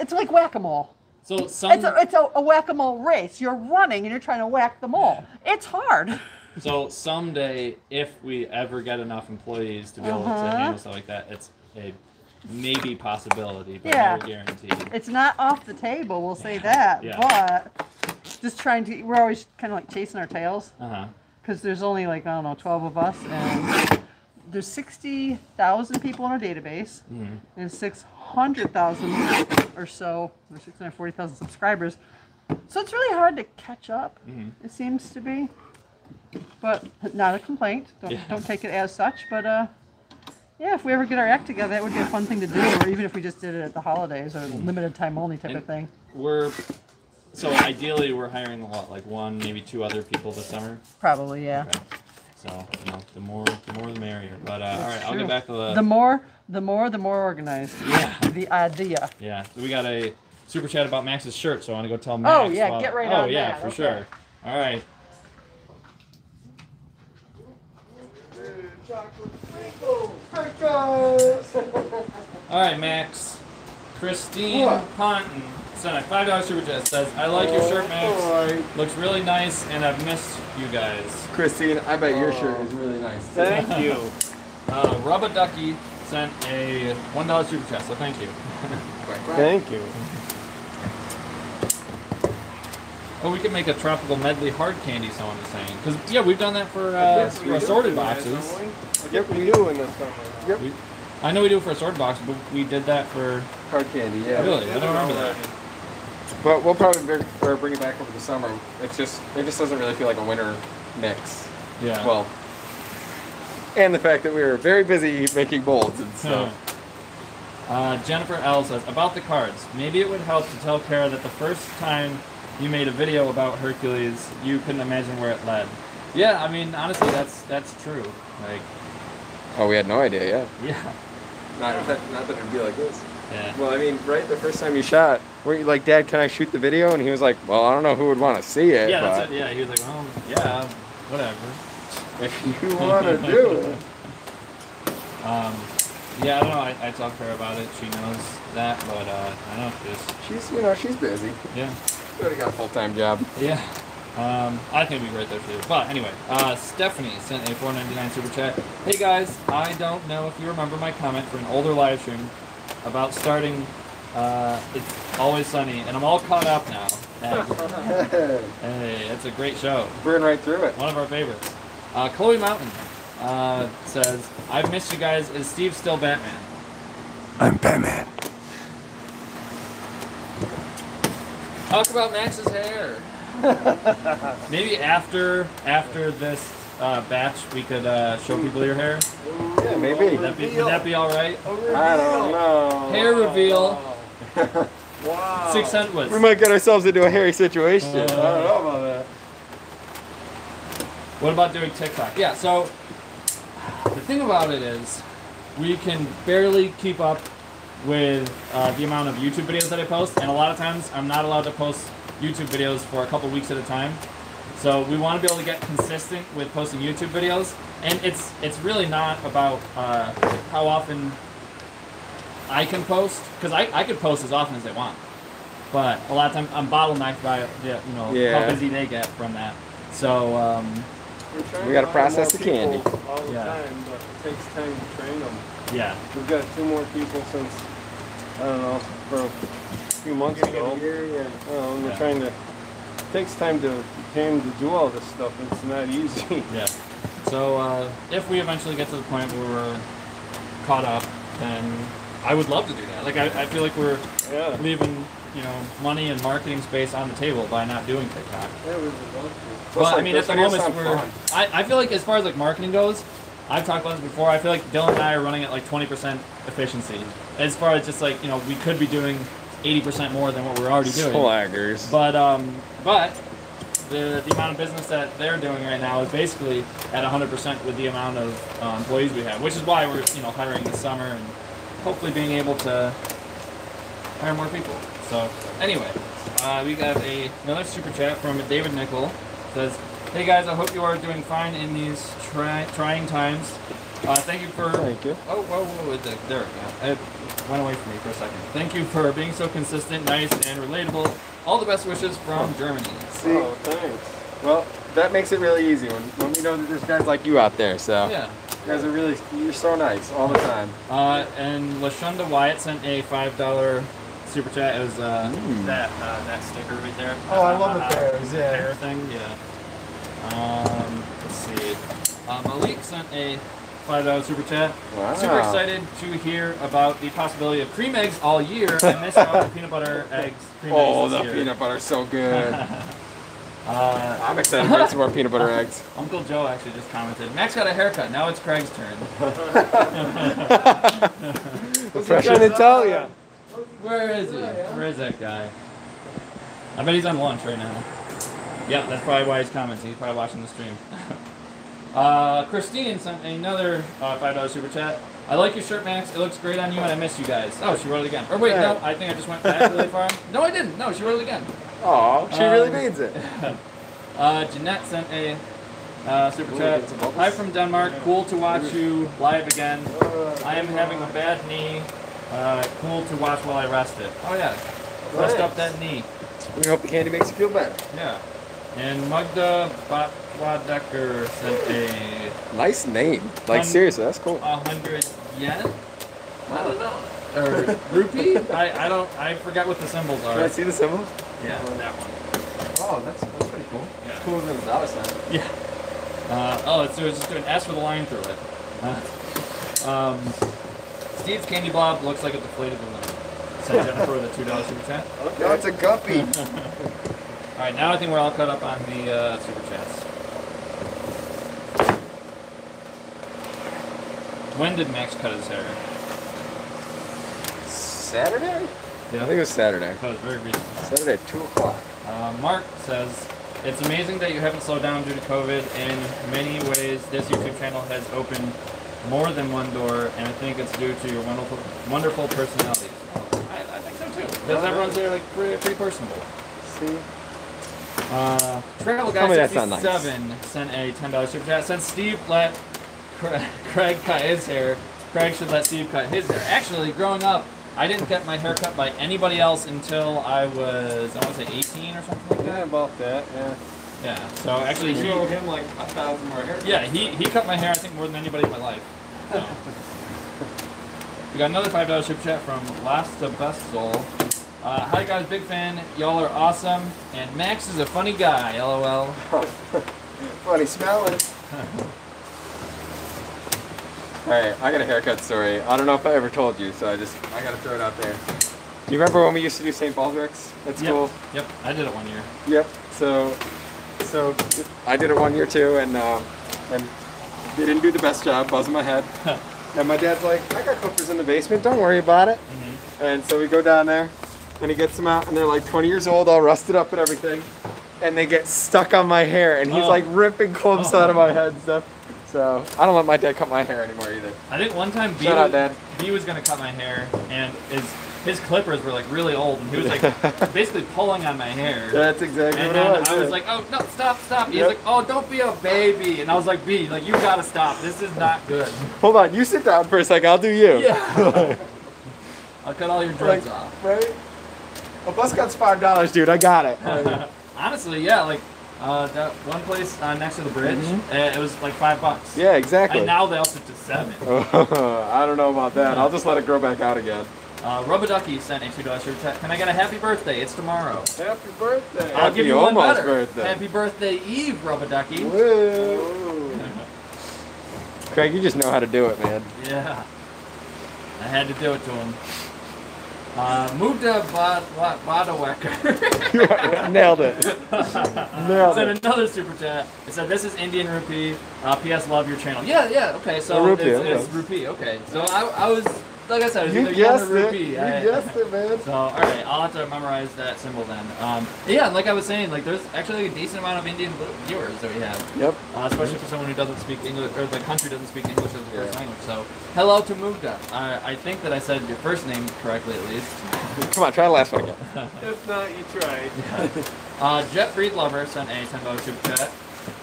It's like whack a mole. So some It's a, it's a, a whack a mole race. You're running and you're trying to whack them all. It's hard. (laughs) so someday, if we ever get enough employees to be able Uh-huh. to handle stuff like that, it's a maybe possibility, but Yeah. no guarantee. It's not off the table, we'll say that. Yeah. But just trying to, we're always kind of like chasing our tails. Uh huh. because there's only like I don't know 12 of us, and there's 60,000 people in our database, Mm-hmm. and 600,000 or so, or 640,000 subscribers. So it's really hard to catch up. Mhm. It seems to be, but not a complaint. Don't Yeah. don't take it as such. But uh, yeah, if we ever get our act together, that would be a fun thing to do. Or even if we just did it at the holidays or limited time only type And- of thing. We're so ideally we're hiring a lot, like one, maybe two other people this summer. Probably, yeah. Okay. So you know, the more, the more the merrier. But uh, all right, I'll get back to the. The more, the more, the more organized. Yeah. The idea. Yeah, so we got a super chat about Max's shirt, so I want to go tell Max. Oh yeah, while- get right Oh on Oh yeah, that, for okay. sure. All right. All right, Max. Christine What? Ponton sent five dollar super chat. Says, "I like your shirt, Max. Boy. Looks really nice, and I've missed you guys." Christine, I bet your shirt is really nice. Thank (laughs) you. Uh, Rubba Ducky sent a one dollar super chat, so thank you. Quack, quack. Thank you. Oh, we could make a tropical medley hard candy. Someone was saying, because yeah, we've done that for uh, for assorted boxes. don't we? Yep, we do in the summer. Yep. We, I know we do it for assorted box, but we did that for Hard candy, yeah. really. I don't remember that. But we'll probably bring, or bring it back over the summer. It's just it just doesn't really feel like a winter mix. Yeah. Well, and the fact that we were very busy making molds and stuff. Uh, Jennifer L says about the cards. Maybe it would help to tell Kara that the first time you made a video about Hercules, you couldn't imagine where it led. Yeah, I mean honestly, that's that's true. Like, oh, we had no idea. Yeah. (laughs) yeah, Not that not that it'd be like this. Yeah. Well, I mean, right the first time you shot, were you like, Dad, can I shoot the video? And he was like, Well, I don't know who would want to see it. Yeah, but that's it. Yeah, he was like, well, yeah, whatever. If you want to do it. (laughs) Um, yeah, I don't know. I, I talked to her about it. She knows that, but uh, I don't know. Just She's, you know, she's busy. yeah, She's already got a full time job. yeah. Um, I think it'd be right there for you. But anyway, uh, Stephanie sent a 4.99 super chat. Hey guys, I don't know if you remember my comment for an older live stream about starting. Uh, it's always sunny, and I'm all caught up now. (laughs) And, hey, it's a great show. Burn right through it. One of our favorites. Uh, Chloe Mountain uh, says, "I've missed you guys. Is Steve still Batman?" I'm Batman. Talk about Max's hair. (laughs) Maybe after after this uh, batch, we could uh, show people your hair. Yeah, maybe. Would that be, would that be all right? I don't know. Hair reveal. (laughs) Wow. Six hundred. We might get ourselves into a hairy situation. Uh, I don't know about that. What about doing TikTok? Yeah. So the thing about it is, we can barely keep up with uh, the amount of YouTube videos that I post, and a lot of times I'm not allowed to post YouTube videos for a couple weeks at a time. So we want to be able to get consistent with posting YouTube videos, and it's it's really not about uh, how often I can post because I, I could post as often as I want, but a lot of times I'm bottlenecked by the, you know Yeah. how busy they get from that. So um, We're trying We gotta to hire process more the candy. people All the Yeah. time, but it takes time to train them. yeah, We've got two more people since, I don't know, for a few months ago. Uh, and we're Yeah. trying to, it takes time to, him to do all this stuff. It's not (laughs) easy. yeah. So uh, if we eventually get to the point where we're caught up, then I would love to do that. Like I, I feel like we're Yeah. leaving you know money and marketing space on the table by not doing TikTok. Yeah, we would love to. Well, Plus, I mean, at the moment, we're. I, I feel like as far as like marketing goes, I've talked about this before. I feel like Dylan and I are running at like 20% efficiency. As far as just like you know, we could be doing 80% more than what we're already doing. Slaggers. But um, but the the amount of business that they're doing right now is basically at 100% with the amount of uh, employees we have, which is why we're you know hiring this summer and hopefully being able to hire more people. So anyway, uh, we got a another super chat from David Nickel. Says, "Hey guys, I hope you are doing fine in these try- trying times. Uh, thank you for Thank you. Oh, whoa, whoa, whoa, there there we go. It went away from me for a second. Thank you for being so consistent, nice, and relatable. All the best wishes from Germany. See, Oh, thanks. well, that makes it really easy when, when we know that there's guys like you out there. So Yeah. you guys are really, you're so nice all the time. Uh, and LaShonda Wyatt sent a five dollar super chat. It was uh, Mm. that uh, that sticker right there. Oh, I love the Uh, bears, yeah. Bear thing, yeah. Um, let's see. Uh, Malik sent a five dollar super chat. Wow. Super excited to hear about the possibility of cream eggs all year. I missed out on peanut butter eggs. Cream Oh, eggs the year. peanut butter's so good. (laughs) Uh, I'm excited for some more peanut butter eggs. (laughs) Uncle Joe actually just commented. Max got a haircut. Now it's Craig's turn. What's he trying to tell you? Where is he? Where is that guy? I bet he's on lunch right now. Yep, that's probably why he's commenting. He's probably watching the stream. (laughs) uh, Christine sent another uh, five dollar super chat. I like your shirt, Max. It looks great on you, and I miss you guys. Oh, she wrote it again. Or wait, no, I think I just went back really far. (laughs) No, I didn't. No, she wrote it again. Oh, she really Um, means it. (laughs) Uh, Jeanette sent a uh, super chat. Hi from Denmark. Cool to watch you live again. I am having a bad knee. Uh, cool to watch while I rest it. Oh yeah, rest up that knee. We hope the candy makes you feel better. Yeah. And Magda Batwadecker sent a Nice name. Like seriously, that's cool. a hundred yen. I don't know. Or rupee? I, I don't. I forgot what the symbols are. Can I see the symbol? Yeah, that one. Oh, that's, that's pretty cool. Yeah. Cooler than the dollar sign. Yeah. Uh, oh, let's do it. Just an S with a line through it. Uh, um, Steve's candy blob looks like a deflated balloon. Sent Jennifer with a two dollar super chat. (laughs) No, it's a guppy. (laughs) All right, now I think we're all caught up on the uh, super chats. When did Max cut his hair? Saturday? Yeah. I think it was Saturday. that was very recent. Saturday at 2 o'clock. Uh, Mark says, It's amazing that you haven't slowed down due to COVID. In many ways, this YouTube channel has opened more than one door, and I think it's due to your wonderful, wonderful personality. I, I think so too. Because everyone's there like pretty, pretty personable. See? Uh, Travel Guy me that's not nice. sent a $10 super chat. Since Steve let Cra- Craig cut his hair, Craig should let Steve cut his hair. Actually, growing up, I didn't get my hair cut by anybody else until I was, I want to say 18 or something like Yeah, that. about that, yeah. Yeah, so actually, he, You owe him like a thousand more hair. yeah, he, he cut my hair, I think, more than anybody in my life. So. (laughs) we got another $5 super chat from Last the Best Soul. Uh, hi guys, big fan. Y'all are awesome. And Max is a funny guy, lol. (laughs) Funny smelling. (laughs) Alright, I got a haircut story. I don't know if I ever told you, so I just, I gotta throw it out there. Do you remember when we used to do St. Baldrick's at Yep. school? Yep, I did it one year. Yep. So, so I did it one year too, and um, and they didn't do the best job, buzzing my head. (laughs) and my dad's like, I got clippers in the basement, don't worry about it. Mhm. And so we go down there, and he gets them out, and they're like 20 years old, all rusted up and everything. And they get stuck on my hair, and he's Oh. like ripping clumps Oh. (laughs) out of my head and stuff. So I don't let my dad cut my hair anymore either. I think one time B, Shout out, was, Dad. B was gonna cut my hair, and his his clippers were like really old, and he was like (laughs) basically pulling on my hair. That's exactly And what it was. I was yeah. like, oh no, stop, stop. He's Yep. like, oh, don't be a baby. And I was like, B, like you gotta stop. This is not good. hold on, you sit down for a second. I'll do you. Yeah. (laughs) I'll cut all your dreads Like, off. right? A bus cut's five dollars, dude. I got it. (laughs) Honestly, yeah, like uh, that one place uh, next to the bridge, uh, it was like five bucks. Yeah, exactly. And now they upped it to seven. (laughs) I don't know about that. I'll just let it grow back out again. Uh, Rubaducky sent a two dollar super chat. Can I get a happy birthday? It's tomorrow. Happy birthday. I'll give you one almost better. birthday. Happy birthday Eve, Rubaducky. Woo. (laughs) Craig, you just know how to do it, man. Yeah. I had to do it to him. Uh, moved to Ba- Ba- Badawecker. Nailed it. Nailed it. another super chat. It said, "This is Indian rupee. Uh, P.S. Love your channel." Yeah, yeah. Okay, so rupee, it's, okay. it's rupee. Okay, so I, I was like I said, it was You either yen or guessed it. rupee. You I- guessed it, man. So all right, I'll have to memorize that symbol then. Um, yeah, like I was saying, like there's actually a decent amount of Indian viewers that we have, Yep. uh, especially for someone who doesn't speak English or the country doesn't speak English as a first language. So hello to Mugda. I, I think that I said your first name correctly at least. (laughs) Come on, try the last one again. (laughs) If not, you tried. Uh, Jet Breed Lover sent a $10 super chat.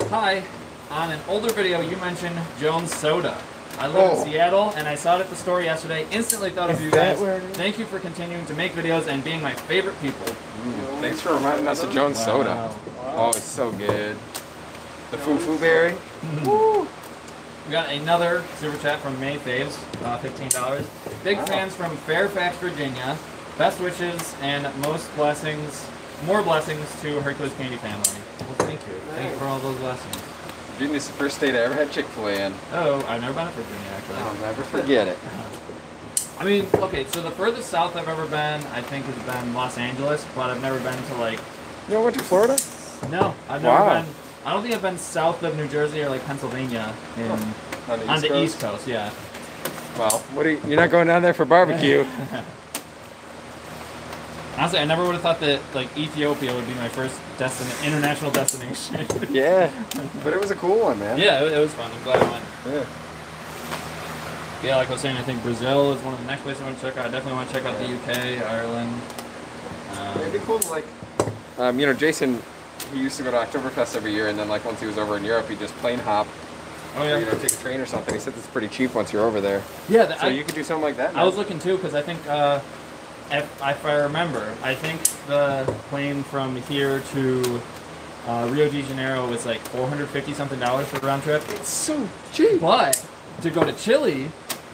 Hi, on an older video you mentioned Jones Soda. I live Oh. in Seattle and I saw it at the store yesterday. Instantly thought of you guys. where it is? Thank you for continuing to make videos and being my favorite people. Thanks for reminding us of Jones Soda. Wow. Oh, it's so good. The FuFu Berry. (laughs) We got another super chat from May Faves, uh, $15. Big fans from Fairfax, Virginia. Best wishes and most blessings, more blessings to Hercules Candy family. Well, thank you. Thank you for all those blessings. Virginia's the first state I ever had Chick Fil A in. Oh, I've never been to Virginia actually. I'll never forget it. (laughs) I mean, okay, so the furthest south I've ever been, I think, has been Los Angeles, but I've never been to like. You know, went to Florida? No, I've never Wow. been. I don't think I've been south of New Jersey or like Pennsylvania in On the East, on East the Coast? East Coast. Yeah. Well, what are you, you're not going down there for barbecue. (laughs) Honestly, I never would have thought that like Ethiopia would be my first destin- international destination. (laughs) yeah, but it was a cool one, man. yeah, it, it was fun. I'm glad I went. Yeah. Yeah, like I was saying, I think Brazil is one of the next places I want to check out. I definitely want to check out the UK, Ireland. It'd be Um, cool to like. Um, you know, Jason, he used to go to Oktoberfest every year, and then like once he was over in Europe, he just plane hop, oh or, yeah. you know, take a train or something. He said it's pretty cheap once you're over there. Yeah, the, So I, you could do something like that. I was looking too because I think uh, if, if I remember, I think the plane from here to uh, Rio de Janeiro was like 450 something dollars for the round trip. It's so cheap. But to go to Chile,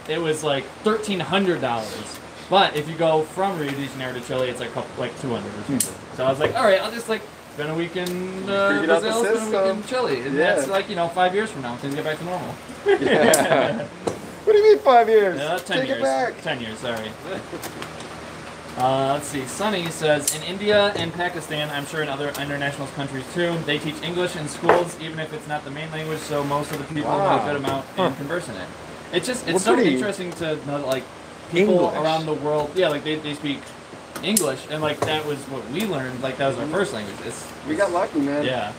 it was like thirteen hundred dollars. But if you go from Rio de Janeiro to Chile, it's like couple, like two hundred or something. So I was like, all right, I'll just like spend a week in uh, Figured out the Brazil, spend a week in Chile, and Yeah. that's like you know five years from now, things get back to normal. (laughs) Yeah. (laughs) what do you mean five years? Uh, ten Take years. it back. Ten years, sorry. (laughs) Uh, let's see. Sunny says in India and Pakistan, I'm sure in other international countries too, they teach English in schools, even if it's not the main language. So most of the people know a good amount Huh. and converse in it. It's just it's Well, so interesting to know that, like people English. around the world, yeah, like they, they speak English, and like that was what we learned. Like that was our first language. It's We got lucky, man. yeah.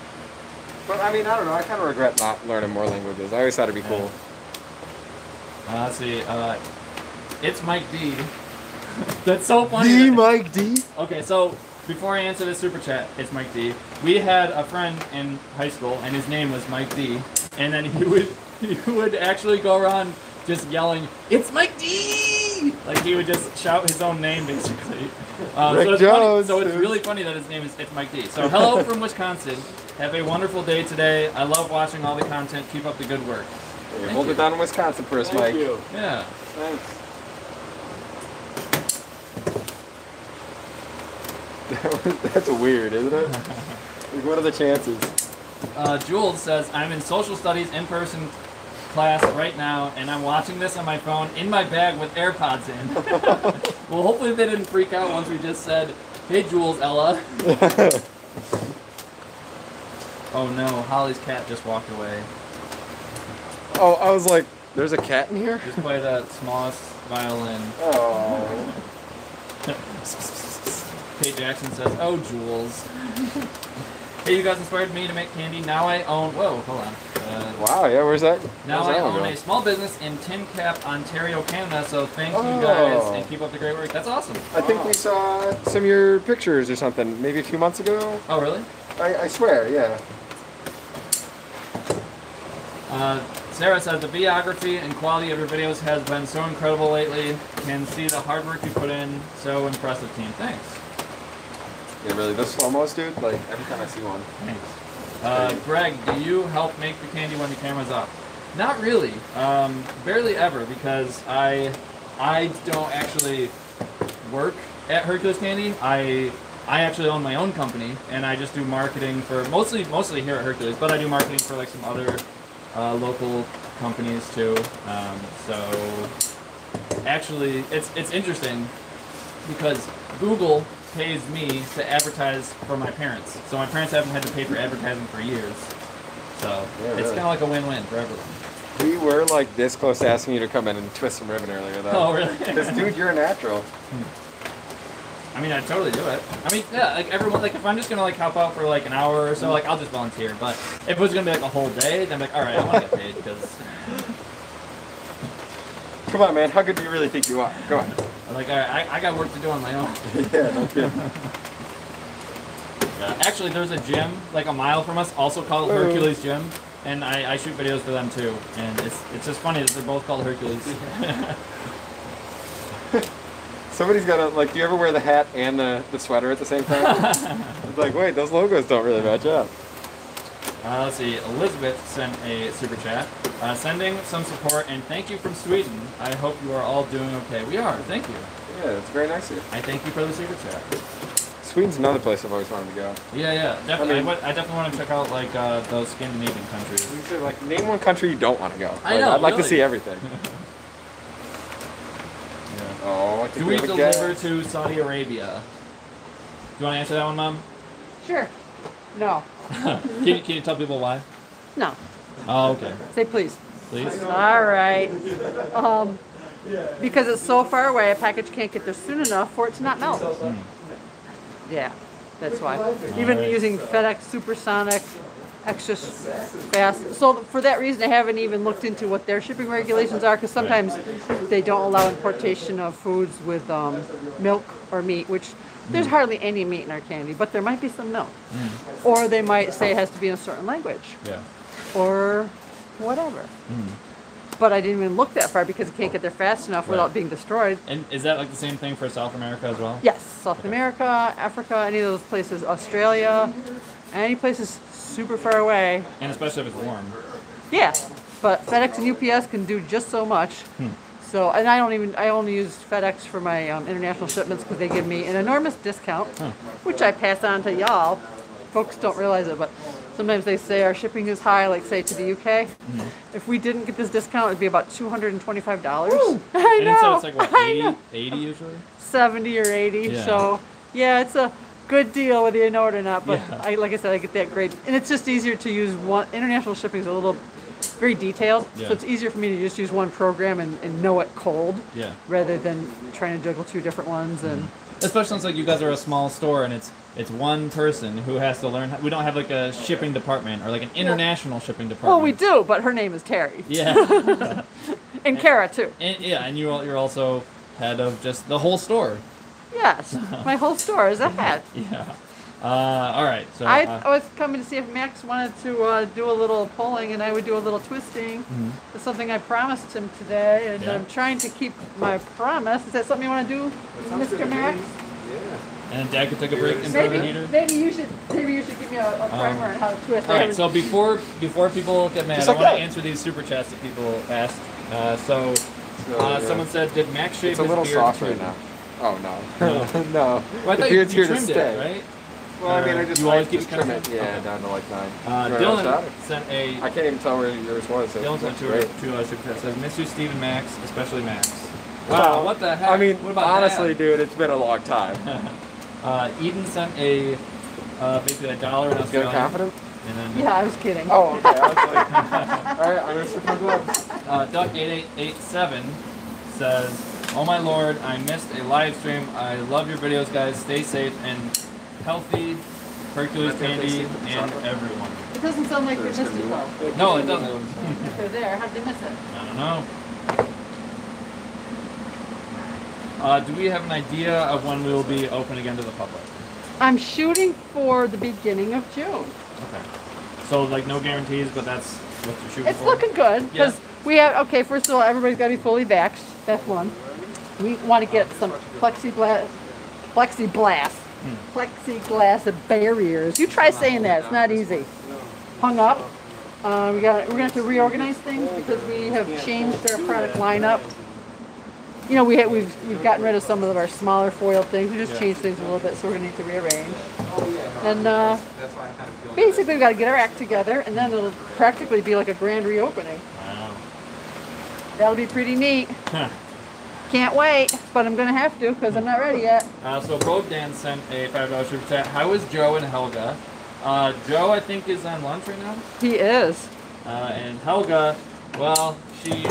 But I mean, I don't know. I kind of regret not learning more languages. I always thought it'd be cool. Uh, let's see. Uh, it's Mike D. (laughs) That's so funny. that- Mike D. Okay, so before I answer this super chat, it's Mike D. We had a friend in high school, and his name was Mike D. And then he (laughs) would he would actually go around just yelling, "It's Mike D!" Like he would just shout his own name basically. (laughs) Um, Rick so it's funny. So it's really funny that his name is it's Mike D. So hello from Wisconsin. Have a wonderful day today. I love watching all the content. Keep up the good work. Hey, hold it down in Wisconsin for us, Thank Mike. you. Yeah. Thanks. (laughs) That's weird, isn't it? Like, what are the chances? Uh, Jules says, I'm in social studies in person class right now, and I'm watching this on my phone in my bag with AirPods in. (laughs) well, hopefully they didn't freak out once we just said, Hey, Jules, Ella. (laughs) Oh no, Holly's cat just walked away. oh, I was like, there's a cat in here? Just play the smallest violin. Oh. Kate Jackson says, Oh, Jules. (laughs) hey, you guys inspired me to make candy. Now I own. Whoa, hold on. Uh, Wow, yeah, where's that? now where's I that own going? a small business in Tin Cap, Ontario, Canada. So thank you Oh. guys and keep up the great work. That's awesome. I think we saw some of your pictures or something, maybe a few months ago. Oh really? I, I swear, yeah. Uh, Sarah says the videography and quality of your videos has been so incredible lately. Can see the hard work you put in. So impressive, team. Thanks. Yeah, really, those slow mos, dude. Like every time I see one. Thanks. Uh, Craig, do you help make the candy when the camera's up? Not really. Um, barely ever because I I don't actually work at Hercules Candy. I I actually own my own company and I just do marketing for mostly mostly here at Hercules, but I do marketing for like some other uh, local companies too. Um, so actually, it's it's interesting because Google pays me to advertise for my parents. So my parents haven't had to pay for advertising for years. So Yeah, it's really. kind of like a win-win for everyone. We were like this close to asking you to come in and twist some ribbon earlier, though. Oh, really? (laughs) Because, dude, you're a natural. Hmm. I mean, I'd totally do it. I mean, yeah, like everyone, like if I'm just gonna like help out for like an hour or so, like I'll just volunteer. But if it was gonna be like a whole day, then I'm like, all right, I want to get paid because, (laughs) Come on, man. How good do you really think you are? Go on. Like, right, I, I got work to do on my own. (laughs) yeah, no kidding. (laughs) Yeah. Actually, there's a gym like a mile from us, also called. Hercules Gym, and I, I shoot videos for them too. And it's it's just funny that they're both called Hercules. (laughs) Somebody's got to, like, do you ever wear the hat and the, the sweater at the same time? it's like, wait, those logos don't really match up. Uh, let's see. Elizabeth sent a super chat, uh, sending some support and thank you from Sweden. I hope you are all doing okay. We are. Thank you. Yeah, it's very nice of you. I thank you for the super chat. Sweden's another place I've always wanted to go. Yeah, yeah, definitely. I, mean- would- I definitely want to check out like uh, those Scandinavian countries. These like, name one country you don't want to go. I know. I'd like to see everything. (laughs) Yeah. Oh, I Do we we deliver guest. to Saudi Arabia? Do you want to answer that one, Mom? Sure. No. (laughs) can, you, can you tell people why? No. Oh, okay. Say please. Please. All right. Um, because it's so far away, a package can't get there soon enough for it to not melt. Yeah, that's why. Even Alright. using FedEx Supersonic, extra fast. So for that reason, I haven't even looked into what their shipping regulations are, because sometimes they don't allow importation of foods with um, milk or meat, which there's hardly any meat in our candy, but there might be some milk. Mm. Or they might say it has to be in a certain language Yeah. or whatever. Mm. But I didn't even look that far because it can't get there fast enough Right. without being destroyed. And is that like the same thing for South America as well? Yes, South America, Africa, any of those places, Australia, any places super far away. And especially if it's warm. Yeah, but FedEx and UPS can do just so much. Hmm. So, and I don't even, I only use FedEx for my um, international shipments because they give me an enormous discount, which I pass on to y'all. Folks don't realize it, but sometimes they say our shipping is high, like say to the UK. If we didn't get this discount, it'd be about $225. (laughs) I And know. so it's like what, (laughs) 80, 80 usually? 70 or 80. Yeah. So, yeah, it's a good deal whether you know it or not. But Yeah. I, like I said, I get that great, and it's just easier to use one. International shipping is a little very detailed, Yeah. so it's easier for me to just use one program and, and know it cold Yeah. rather than trying to juggle two different ones. And mm-hmm. Especially since like you guys are a small store and it's it's one person who has to learn. How, we don't have like a shipping department or like an international shipping department. well, we do, but her name is Terry Yeah. (laughs) and Kara too. and, yeah, and you you're also head of just the whole store. Yes, my whole store is a hat. (laughs) Yeah. Uh, all right. So I, uh, I was coming to see if Max wanted to uh, do a little pulling, and I would do a little twisting. It's something I promised him today, and Mm-hmm. Yeah. I'm trying to keep my promise. Is that something you want to do, Mr. Max? Yeah. And Dad could take a break in front of the Maybe, heater. maybe you should maybe you should give me a, a primer on how to twist. All I right. haven't- So before before people get mad, Just I like want to answer these super chats that people asked. Uh, so So, uh, yeah. someone said, "Did Max shave It's a little soft too?" right now. Oh no, No. (laughs) no. (laughs) Well, I thought you, you here to trimmed stay. it, right? Well, I mean, I Uh, just you like always keep just it kinda trim it, simple? yeah, Okay. down to like nine. Uh, You wanna Dylan start? sent a I can't even tell where yours was. so Dylan sent that's two, great. two uh, super chats. Says, "Miss you, Steve and Max, especially Max." Wow, what the heck? I mean, what about honestly, that? dude, it's been a long time. (laughs) Uh, Eden sent a uh, basically a dollar in Getting Australian. confident? And then yeah, I was kidding. Oh, okay. I was like, (laughs) all right, I'm gonna slip my gloves. uh, Duck8887 says, Oh my lord, I missed a live stream. I love your videos, guys. Stay safe and healthy. Hercules Candy and everyone. It doesn't sound like they missed it though. No, it doesn't. If (laughs) they're there, how'd they miss it? I don't know. Uh, do we have an idea of when we will be open again to the public? I'm shooting for the beginning of June. Okay. So like no guarantees, but that's what you're shooting It's for. looking good Yeah. because we have okay. First of all, everybody's got to be fully vaxxed. That's one. We want to get some plexiglass, plexiglass. Plexiglass barriers. You try saying that; it's not easy. Hung up. Uh, we got. We're gonna have to reorganize things because we have changed our product lineup. You know, we ha- we've we've gotten rid of some of our smaller foil things. We just changed things a little bit, so we're gonna need to rearrange. And uh, basically, we've got to get our act together, and then it'll practically be like a grand reopening. Wow. That'll be pretty neat. Huh. Can't wait, but I'm gonna have to because I'm not ready yet. Uh, so Bogdan sent a five dollar super chat. How is Joe and Helga? Uh, Joe, I think, is on lunch right now, He is. uh, and Helga, well, she,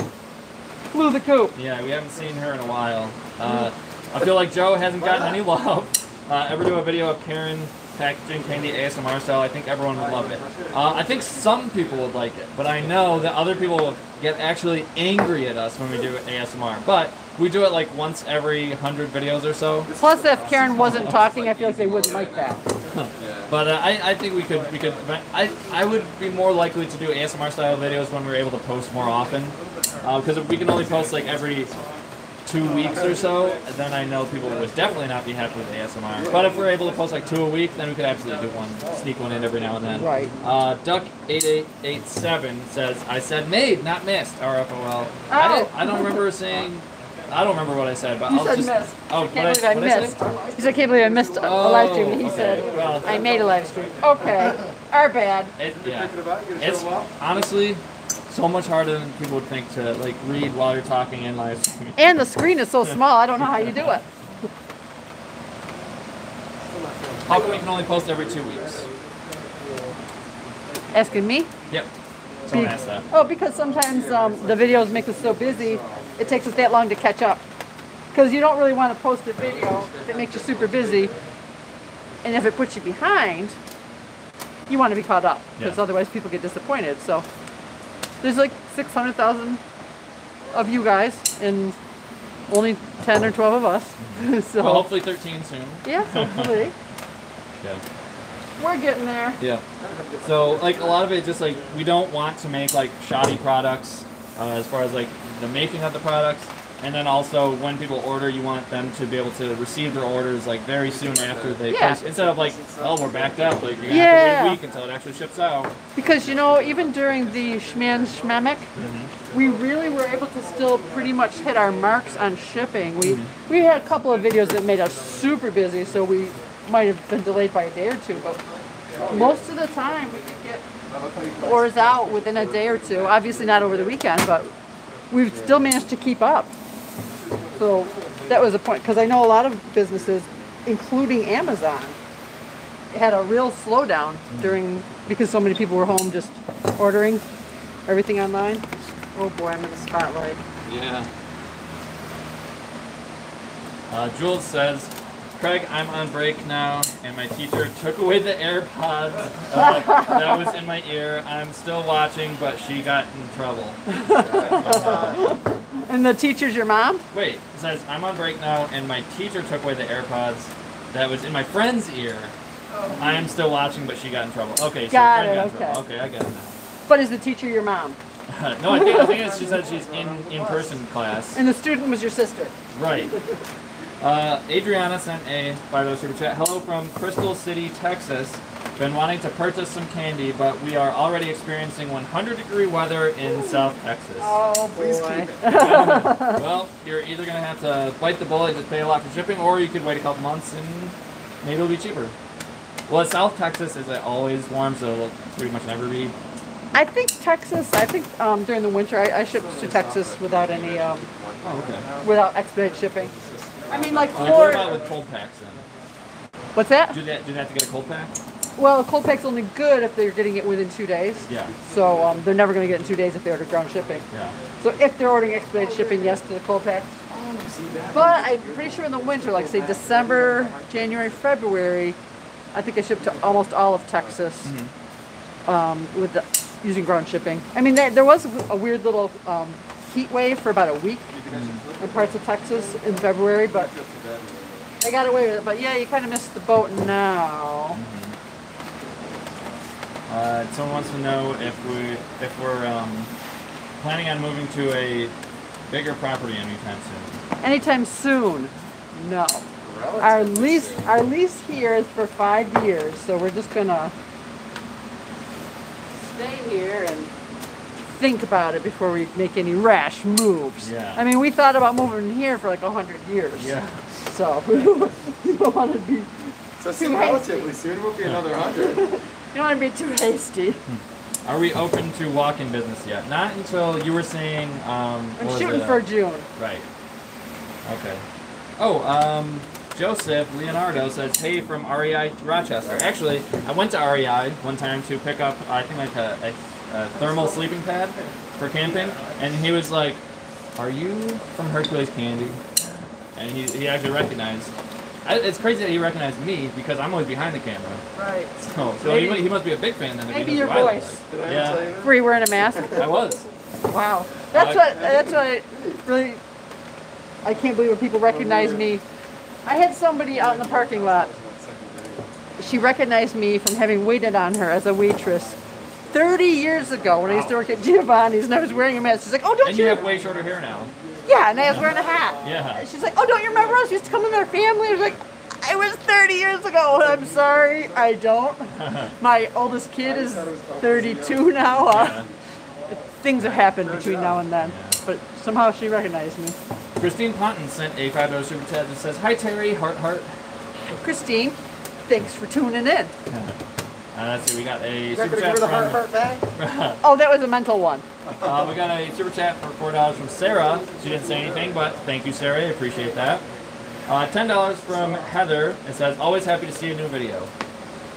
Flew the coop. yeah, we haven't seen her in a while. Uh, I feel like Joe hasn't gotten any love. Uh, ever do a video of Karen packaging candy ASMR style? I think everyone would love it. Uh, I think some people would like it, but I know that other people will get actually angry at us when we do ASMR. But we do it like once every hundred videos or so. Plus, if Karen wasn't talking, I feel like they wouldn't like that. (laughs) But uh, I, I think we could we could I, I would be more likely to do ASMR style videos when we're able to post more often because if we can only post like every two weeks or so then I know people would definitely not be happy with ASMR but if we're able to post like two a week then we could absolutely do one sneak one in every now and then Right. uh, Duck eight eight eight seven says I said made not missed RFOL I, Oh. don't, I don't remember saying I don't remember what I said but You I'll said just missed. oh I can't believe I what say? missed. He said, I can't believe I missed a, a live stream. He Oh, okay. said, Well- I made a live stream. Okay, our (laughs) bad. It, yeah. Thinking about it? You gonna It's show 'em off? honestly so much harder than people would think to like read while you're talking in live. And the screen is so (laughs) small, I don't know how you do it. How come we can only post every two weeks? Asking me? Yep. Someone asked that. Oh, because sometimes um, the videos make us so busy, it takes us that long to catch up. Because you don't really want to post a video that makes you super busy, and if it puts you behind, you want to be caught up. Because Yeah. otherwise people get disappointed. So there's like 600,000 of you guys, and only 10 or 12 of us. (laughs) so Well, hopefully 13 soon. yeah, hopefully (laughs) Yeah. we're getting there. Yeah. So like a lot of it, just like we don't want to make like shoddy products uh, as far as like the making of the products, and then also when people order, you want them to be able to receive their orders like very soon after they Yeah. place. Instead of like, oh, we're backed up, like you're gonna have to Yeah. wait a week until it actually ships out. Because you know, even during the Schman Schmemic, mm-hmm. we really were able to still pretty much hit our marks on shipping. We mm-hmm. we had a couple of videos that made us super busy, so we might have been delayed by a day or two. But most of the time, we could get orders out within a day or two. Obviously, not over the weekend, but we've still managed to keep up. So that was a point because I know a lot of businesses, including Amazon, had a real slowdown during because so many people were home just ordering everything online. Oh boy, I'm in the spotlight. Yeah. Uh, Jules says, Craig, I'm on break now, and my teacher took away the AirPods uh, that was in my ear. I'm still watching, but she got in trouble. (laughs) And the teacher's your mom? Wait, it says, I'm on break now, and my teacher took away the AirPods that was in my friend's ear. I am still watching, but she got in trouble. Okay, so Got friend it, got in okay. trouble. Okay, I get it But is the teacher your mom? (laughs) no, I think, I think it's, she said she's in (laughs) in-person class. And the student was your sister? Right. (laughs) Uh, Adriana sent a $5 super chat. Hello from Crystal City, Texas. Been wanting to purchase some candy, but we are already experiencing 100 degree weather in South Texas. Oh Please boy. keep it. (laughs) well, you're either going to have to bite the bullet, just pay a lot for shipping, or you could wait a couple months and maybe it'll be cheaper. Well, South Texas is it always warm, so it'll pretty much never be. I think Texas. I think um, during the winter, I, I shipped to Texas without any, um, Oh, okay. without expedite shipping. I mean, like Like, what about with cold packs then? what's that? Do they, do they have to get a cold pack? Well, a cold pack's only good if they're getting it within two days. Yeah. So um, they're never going to get it in two days if they order ground shipping. Yeah. So if they're ordering expedited shipping, yes to the cold pack. But I'm pretty sure in the winter, like say December, January, February, I think I shipped to almost all of Texas. mm -hmm. um, with the, using ground shipping. I mean, there, there was a weird little um, heat wave for about a week in parts of Texas in February, but they got away with it. But yeah, you kind of missed the boat now. Uh, someone wants to know if we if we're um, planning on moving to a bigger property anytime soon. Anytime soon, no. Our lease, our lease here is for five years, so we're just gonna stay here and think about it before we make any rash moves. Yeah. I mean, we thought about moving here for like a hundred years. Yeah. So (laughs) we don't want to be, So relatively soon, we'll be another hundred. (laughs) don't want to be too hasty. Are we open to walk-in business yet? Not until you were saying. Um, I'm shooting for June. Right. Okay. Oh, um, Joseph Leonardo says, "Hey from REI Rochester." Actually, I went to REI one time to pick up, I think like a, a, a thermal sleeping pad for camping, and he was like, "Are you from Hercules Candy?" And he, he actually recognized. I, it's crazy that he recognized me because I'm always behind the camera. Right. So, so he, Maybe- he must be a big fan then. if he maybe knows your who I look voice. Did Yeah. ever tell you? Were you wearing a mask? I was. Wow. That's Uh, what. That's what. I Really, I can't believe when people recognize me. I had somebody out in the parking lot. She recognized me from having waited on her as a waitress 30 years ago when I used to work at Giovanni's and I was wearing a mask. She's like, "Oh, don't And you?" you have way shorter hair now. Yeah, and I was wearing a hat. Yeah. And she's like, "Oh, don't you remember us? We used to come with our family." I was like, "I was 30 years ago. I'm sorry, I don't." (laughs) My oldest kid is 32 now. Uh, things have happened between now and then, but somehow she recognized me. Christine Ponton sent a five dollar super chat that says, "Hi Terry, heart heart." Christine, thanks for tuning in. (laughs) Uh, let's see, we got a Is that super gonna give chat the heart heart back? (laughs) Oh, that was a mental one. Uh, we got a super chat for four dollars from Sarah. She didn't say anything, but thank you, Sarah. I appreciate that. Uh, Ten dollars from Heather. It says, "Always happy to see a new video."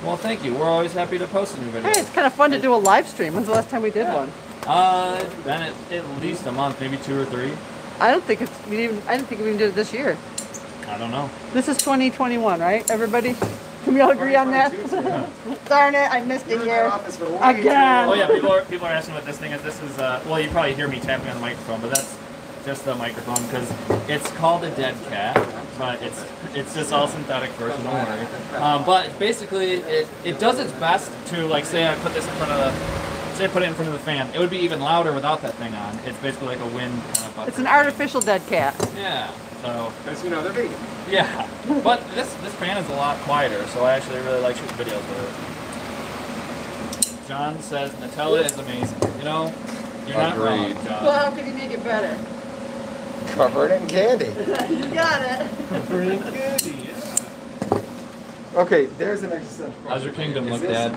Well, thank you. We're always happy to post a new video. Hey, it's kind of fun to do a live stream. When's the last time we did Yeah. one? Uh, been at, at least a month, maybe two or three. I don't think it's we even. I don't think we even did it this year. I don't know. This is 2021, right? Everybody, can we all agree on that? (laughs) Darn it, I missed it a were in that year. office for way too Again. Oh yeah, people are people are asking what this thing is. This is uh, well, you probably hear me tapping on the microphone, but that's just the microphone because it's called a dead cat, but it's it's just all synthetic version. Don't worry. Um, but basically, it it does its best to like say I put this in front of the say I put it in front of the fan. It would be even louder without that thing on. It's basically like a wind kind of. buffer. It's an artificial dead cat. Yeah. So Because you know they're vegan. yeah, but this this fan is a lot quieter, so I actually really like shooting videos with it. John says Nutella is amazing. You know, you're not wrong, Agreed. John. Well, how can you make it better? Covered in candy. (laughs) you got it. Okay, there's an extra. How's your kingdom Is look, Dad?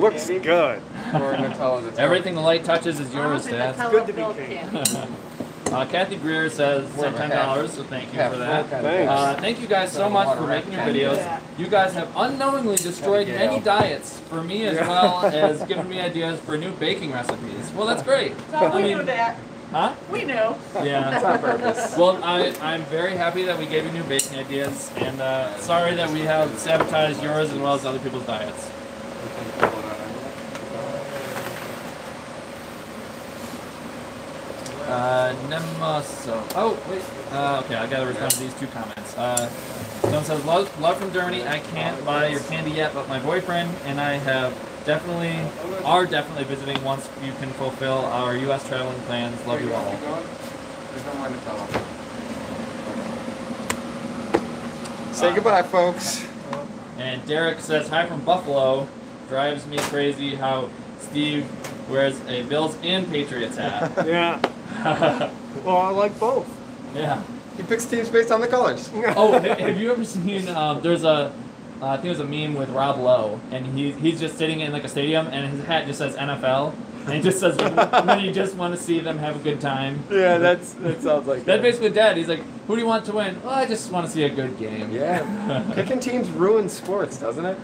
Looks candy good. Or Nutella that's (laughs) Everything the light touches is yours, Dad. good to be Dad. (laughs) Uh, Kathy Greer says More ten dollars, so thank you for that. kind of Thanks. Uh, thank you guys so much for making your videos. You guys have unknowingly destroyed Yeah. many diets for me as well (laughs) as giving me ideas for new baking recipes. Well, that's great. We I mean- knew that. Huh? We knew. Yeah. It's on purpose. Well, I, I'm very happy that we gave you new baking ideas, and uh, sorry that we have sabotaged yours as well as other people's diets. Uh, Nemaso. Oh, wait. Uh, okay, I gotta respond to these two comments. Uh, someone says, love, love from Germany. I can't buy your candy yet, but my boyfriend and I have definitely, are definitely visiting once you can fulfill our U.S. traveling plans. Love you all. There's no more Nutella. Say goodbye, folks. And Derek says, Hi from Buffalo. Drives me crazy how Steve wears a Bills and Patriots hat. (laughs) Yeah. (laughs) Well, I like both. yeah. He picks teams based on the colors. (laughs) Oh, have you ever seen? Um, there's a, uh, I think it was a meme with Rob Lowe, and he, he's just sitting in like a stadium, and his hat just says NFL, and it just says (laughs) when you just want to see them have a good time. Yeah, that's that sounds like That's basically dead. He's like, Who do you want to win? Well, I just want to see a good game. Yeah. Picking teams ruins sports, doesn't it?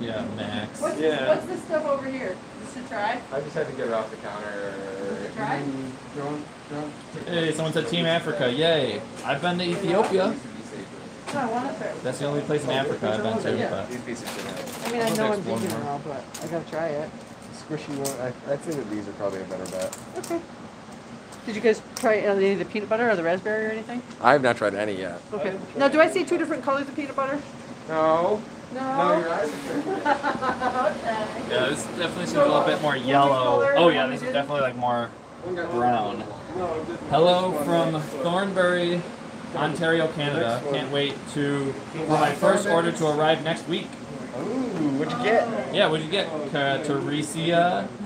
yeah, Max. What's, Yeah. what's this stuff over here? This to try? I just had to get it off the counter. Try? Mm, Don't, don't. Hey, someone said Team Africa. Yay! I've been to Ethiopia. No, I want to try. That's the only place in Africa I've been to. Yeah. But These pieces should have. I mean, I know I'm fix one vegan and more. all, but I gotta try it. Squishy one. I, I'd say that these are probably a better bet. Okay. Did you guys try any of the peanut butter or the raspberry or anything? I have not tried any yet. Okay. Now, do I see two different colors of peanut butter? No. No. No, your eyes are pretty (laughs) yeah, this definitely seems a little bit more yellow. Oh yeah, this is definitely like more brown. Hello from Thornbury, Ontario, Canada. Can't wait to for my first order to arrive next week. Ooh, what'd you get? Yeah, what'd you get? Uh, Teresia. (laughs)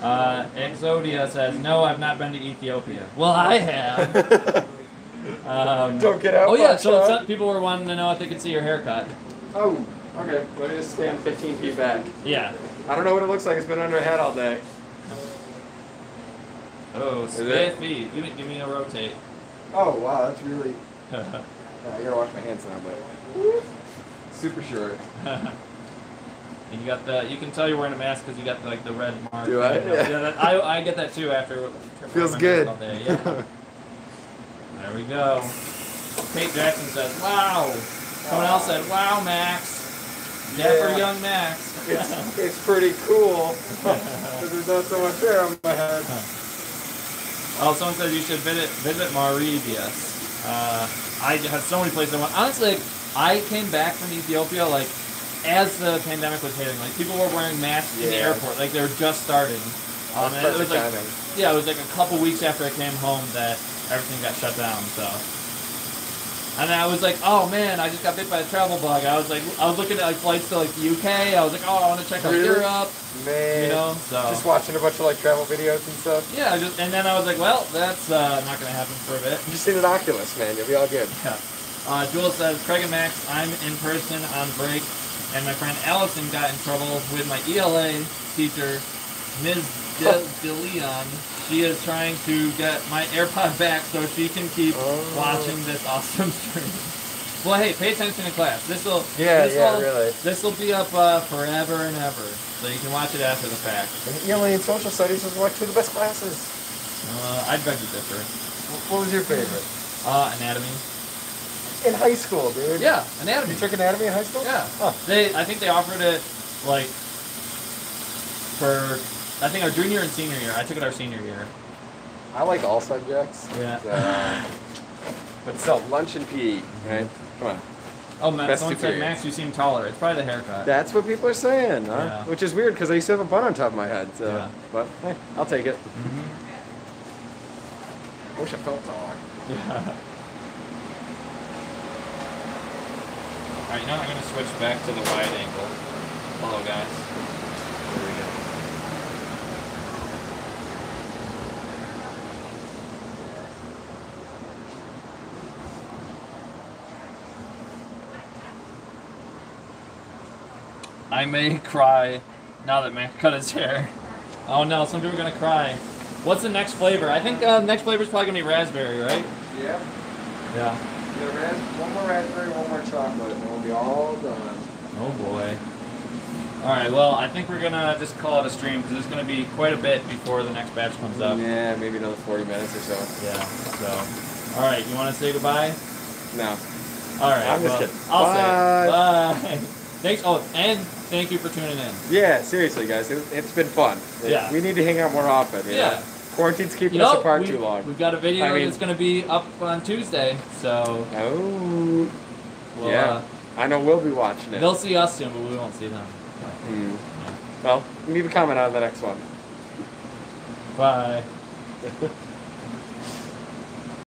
Uh, Exodia says, no, I've not been to Ethiopia. Well, I have. (laughs) Um, Don't get out, Oh, yeah, so some people were wanting to know if they could see your haircut. Oh, okay. Let me just stand 15 feet back. Yeah. I don't know what it looks like. It's been under a head all day. Oh, it? spiffy. Give me, give me a rotate. Oh, wow. That's really. (laughs) I gotta wash my hands now, but. Super short. (laughs) and you got the, you can tell you're wearing a mask because you got like the red mark. Do I? Yeah, that, I, I get that too after. Feels good. All day. Yeah. (laughs) there we go. Kate Jackson says, wow. Someone else said, wow, Max. Dapper Yeah. young Max. It's, it's pretty cool. Because (laughs) there's not so much hair on my head. Oh, someone said you should visit visit Mauritius. Uh, I have so many places I want. Honestly, like, I came back from Ethiopia like as the pandemic was hitting. Like people were wearing masks in the airport. Like they were just starting. Um, and it was like timing. yeah, it was like a couple weeks after I came home that everything got shut down. So. And I was like, oh man, I just got bit by a travel bug. I was like, I was looking at like flights to like the UK. I was like, oh, I want to check out Really? Europe. Man. You know, so Just watching a bunch of like travel videos and stuff. yeah. Just and then I was like, well, that's uh, not gonna happen for a bit. Just need an Oculus, man. You'll be all good. Yeah. Uh, Jules says, Craig and Max, I'm in person on break, and my friend Allison got in trouble with my ELA teacher, Ms. De- DeLeon. (laughs) She is trying to get my AirPod back so she can keep Oh. watching this awesome (laughs) stream. Well, hey, pay attention in class. This will Yeah, this yeah, really. This will be up uh, forever and ever, so you can watch it after the fact. And ELA and social studies was like two of the best classes. Uh, I'd beg to differ. What was your favorite? Uh, anatomy. In high school, dude. Yeah, anatomy. You took anatomy in high school? Yeah. Oh. They, I think they offered it like for, I think our junior and senior year. I took it our senior year. I like all subjects. Yeah. Uh, but still, lunch and PE, right? Come on. Oh, Matt, Best someone said, periods. Max, you seem taller. It's probably the haircut. That's what people are saying, huh? Yeah. Which is weird because I used to have a bun on top of my head. So, Yeah. but hey, I'll take it. Mhm. Wish I felt taller. (laughs) Yeah. Alright, you know what? I'm going to switch back to the wide angle. Hello, guys. I may cry now that Mac cut his hair. Oh no, some people are gonna cry. What's the next flavor? I think uh, next flavor is probably gonna be raspberry, right? Yeah. Yeah. Yeah, ras- one more raspberry, one more chocolate, and we'll be all done. Oh boy. All right. Well, I think we're gonna just call it a stream because it's gonna be quite a bit before the next batch comes up. Yeah, maybe another 40 minutes or so. Yeah. So, all right. You want to say goodbye? No. All right. I'm just well, kidding. I'll Bye. say it. bye. (laughs) Thanks. Oh, and thank you for tuning in. Yeah, seriously, guys, it, it's been fun. Yeah. We need to hang out more often. Yeah. know? Quarantine's keeping You us apart too long. we've got a video I mean- that's gonna be up on Tuesday, so Oh. we'll, yeah. uh, I know we'll be watching it. they'll see us soon, but we won't see them. Hmm. Well, leave a comment on the next one. Bye. (laughs)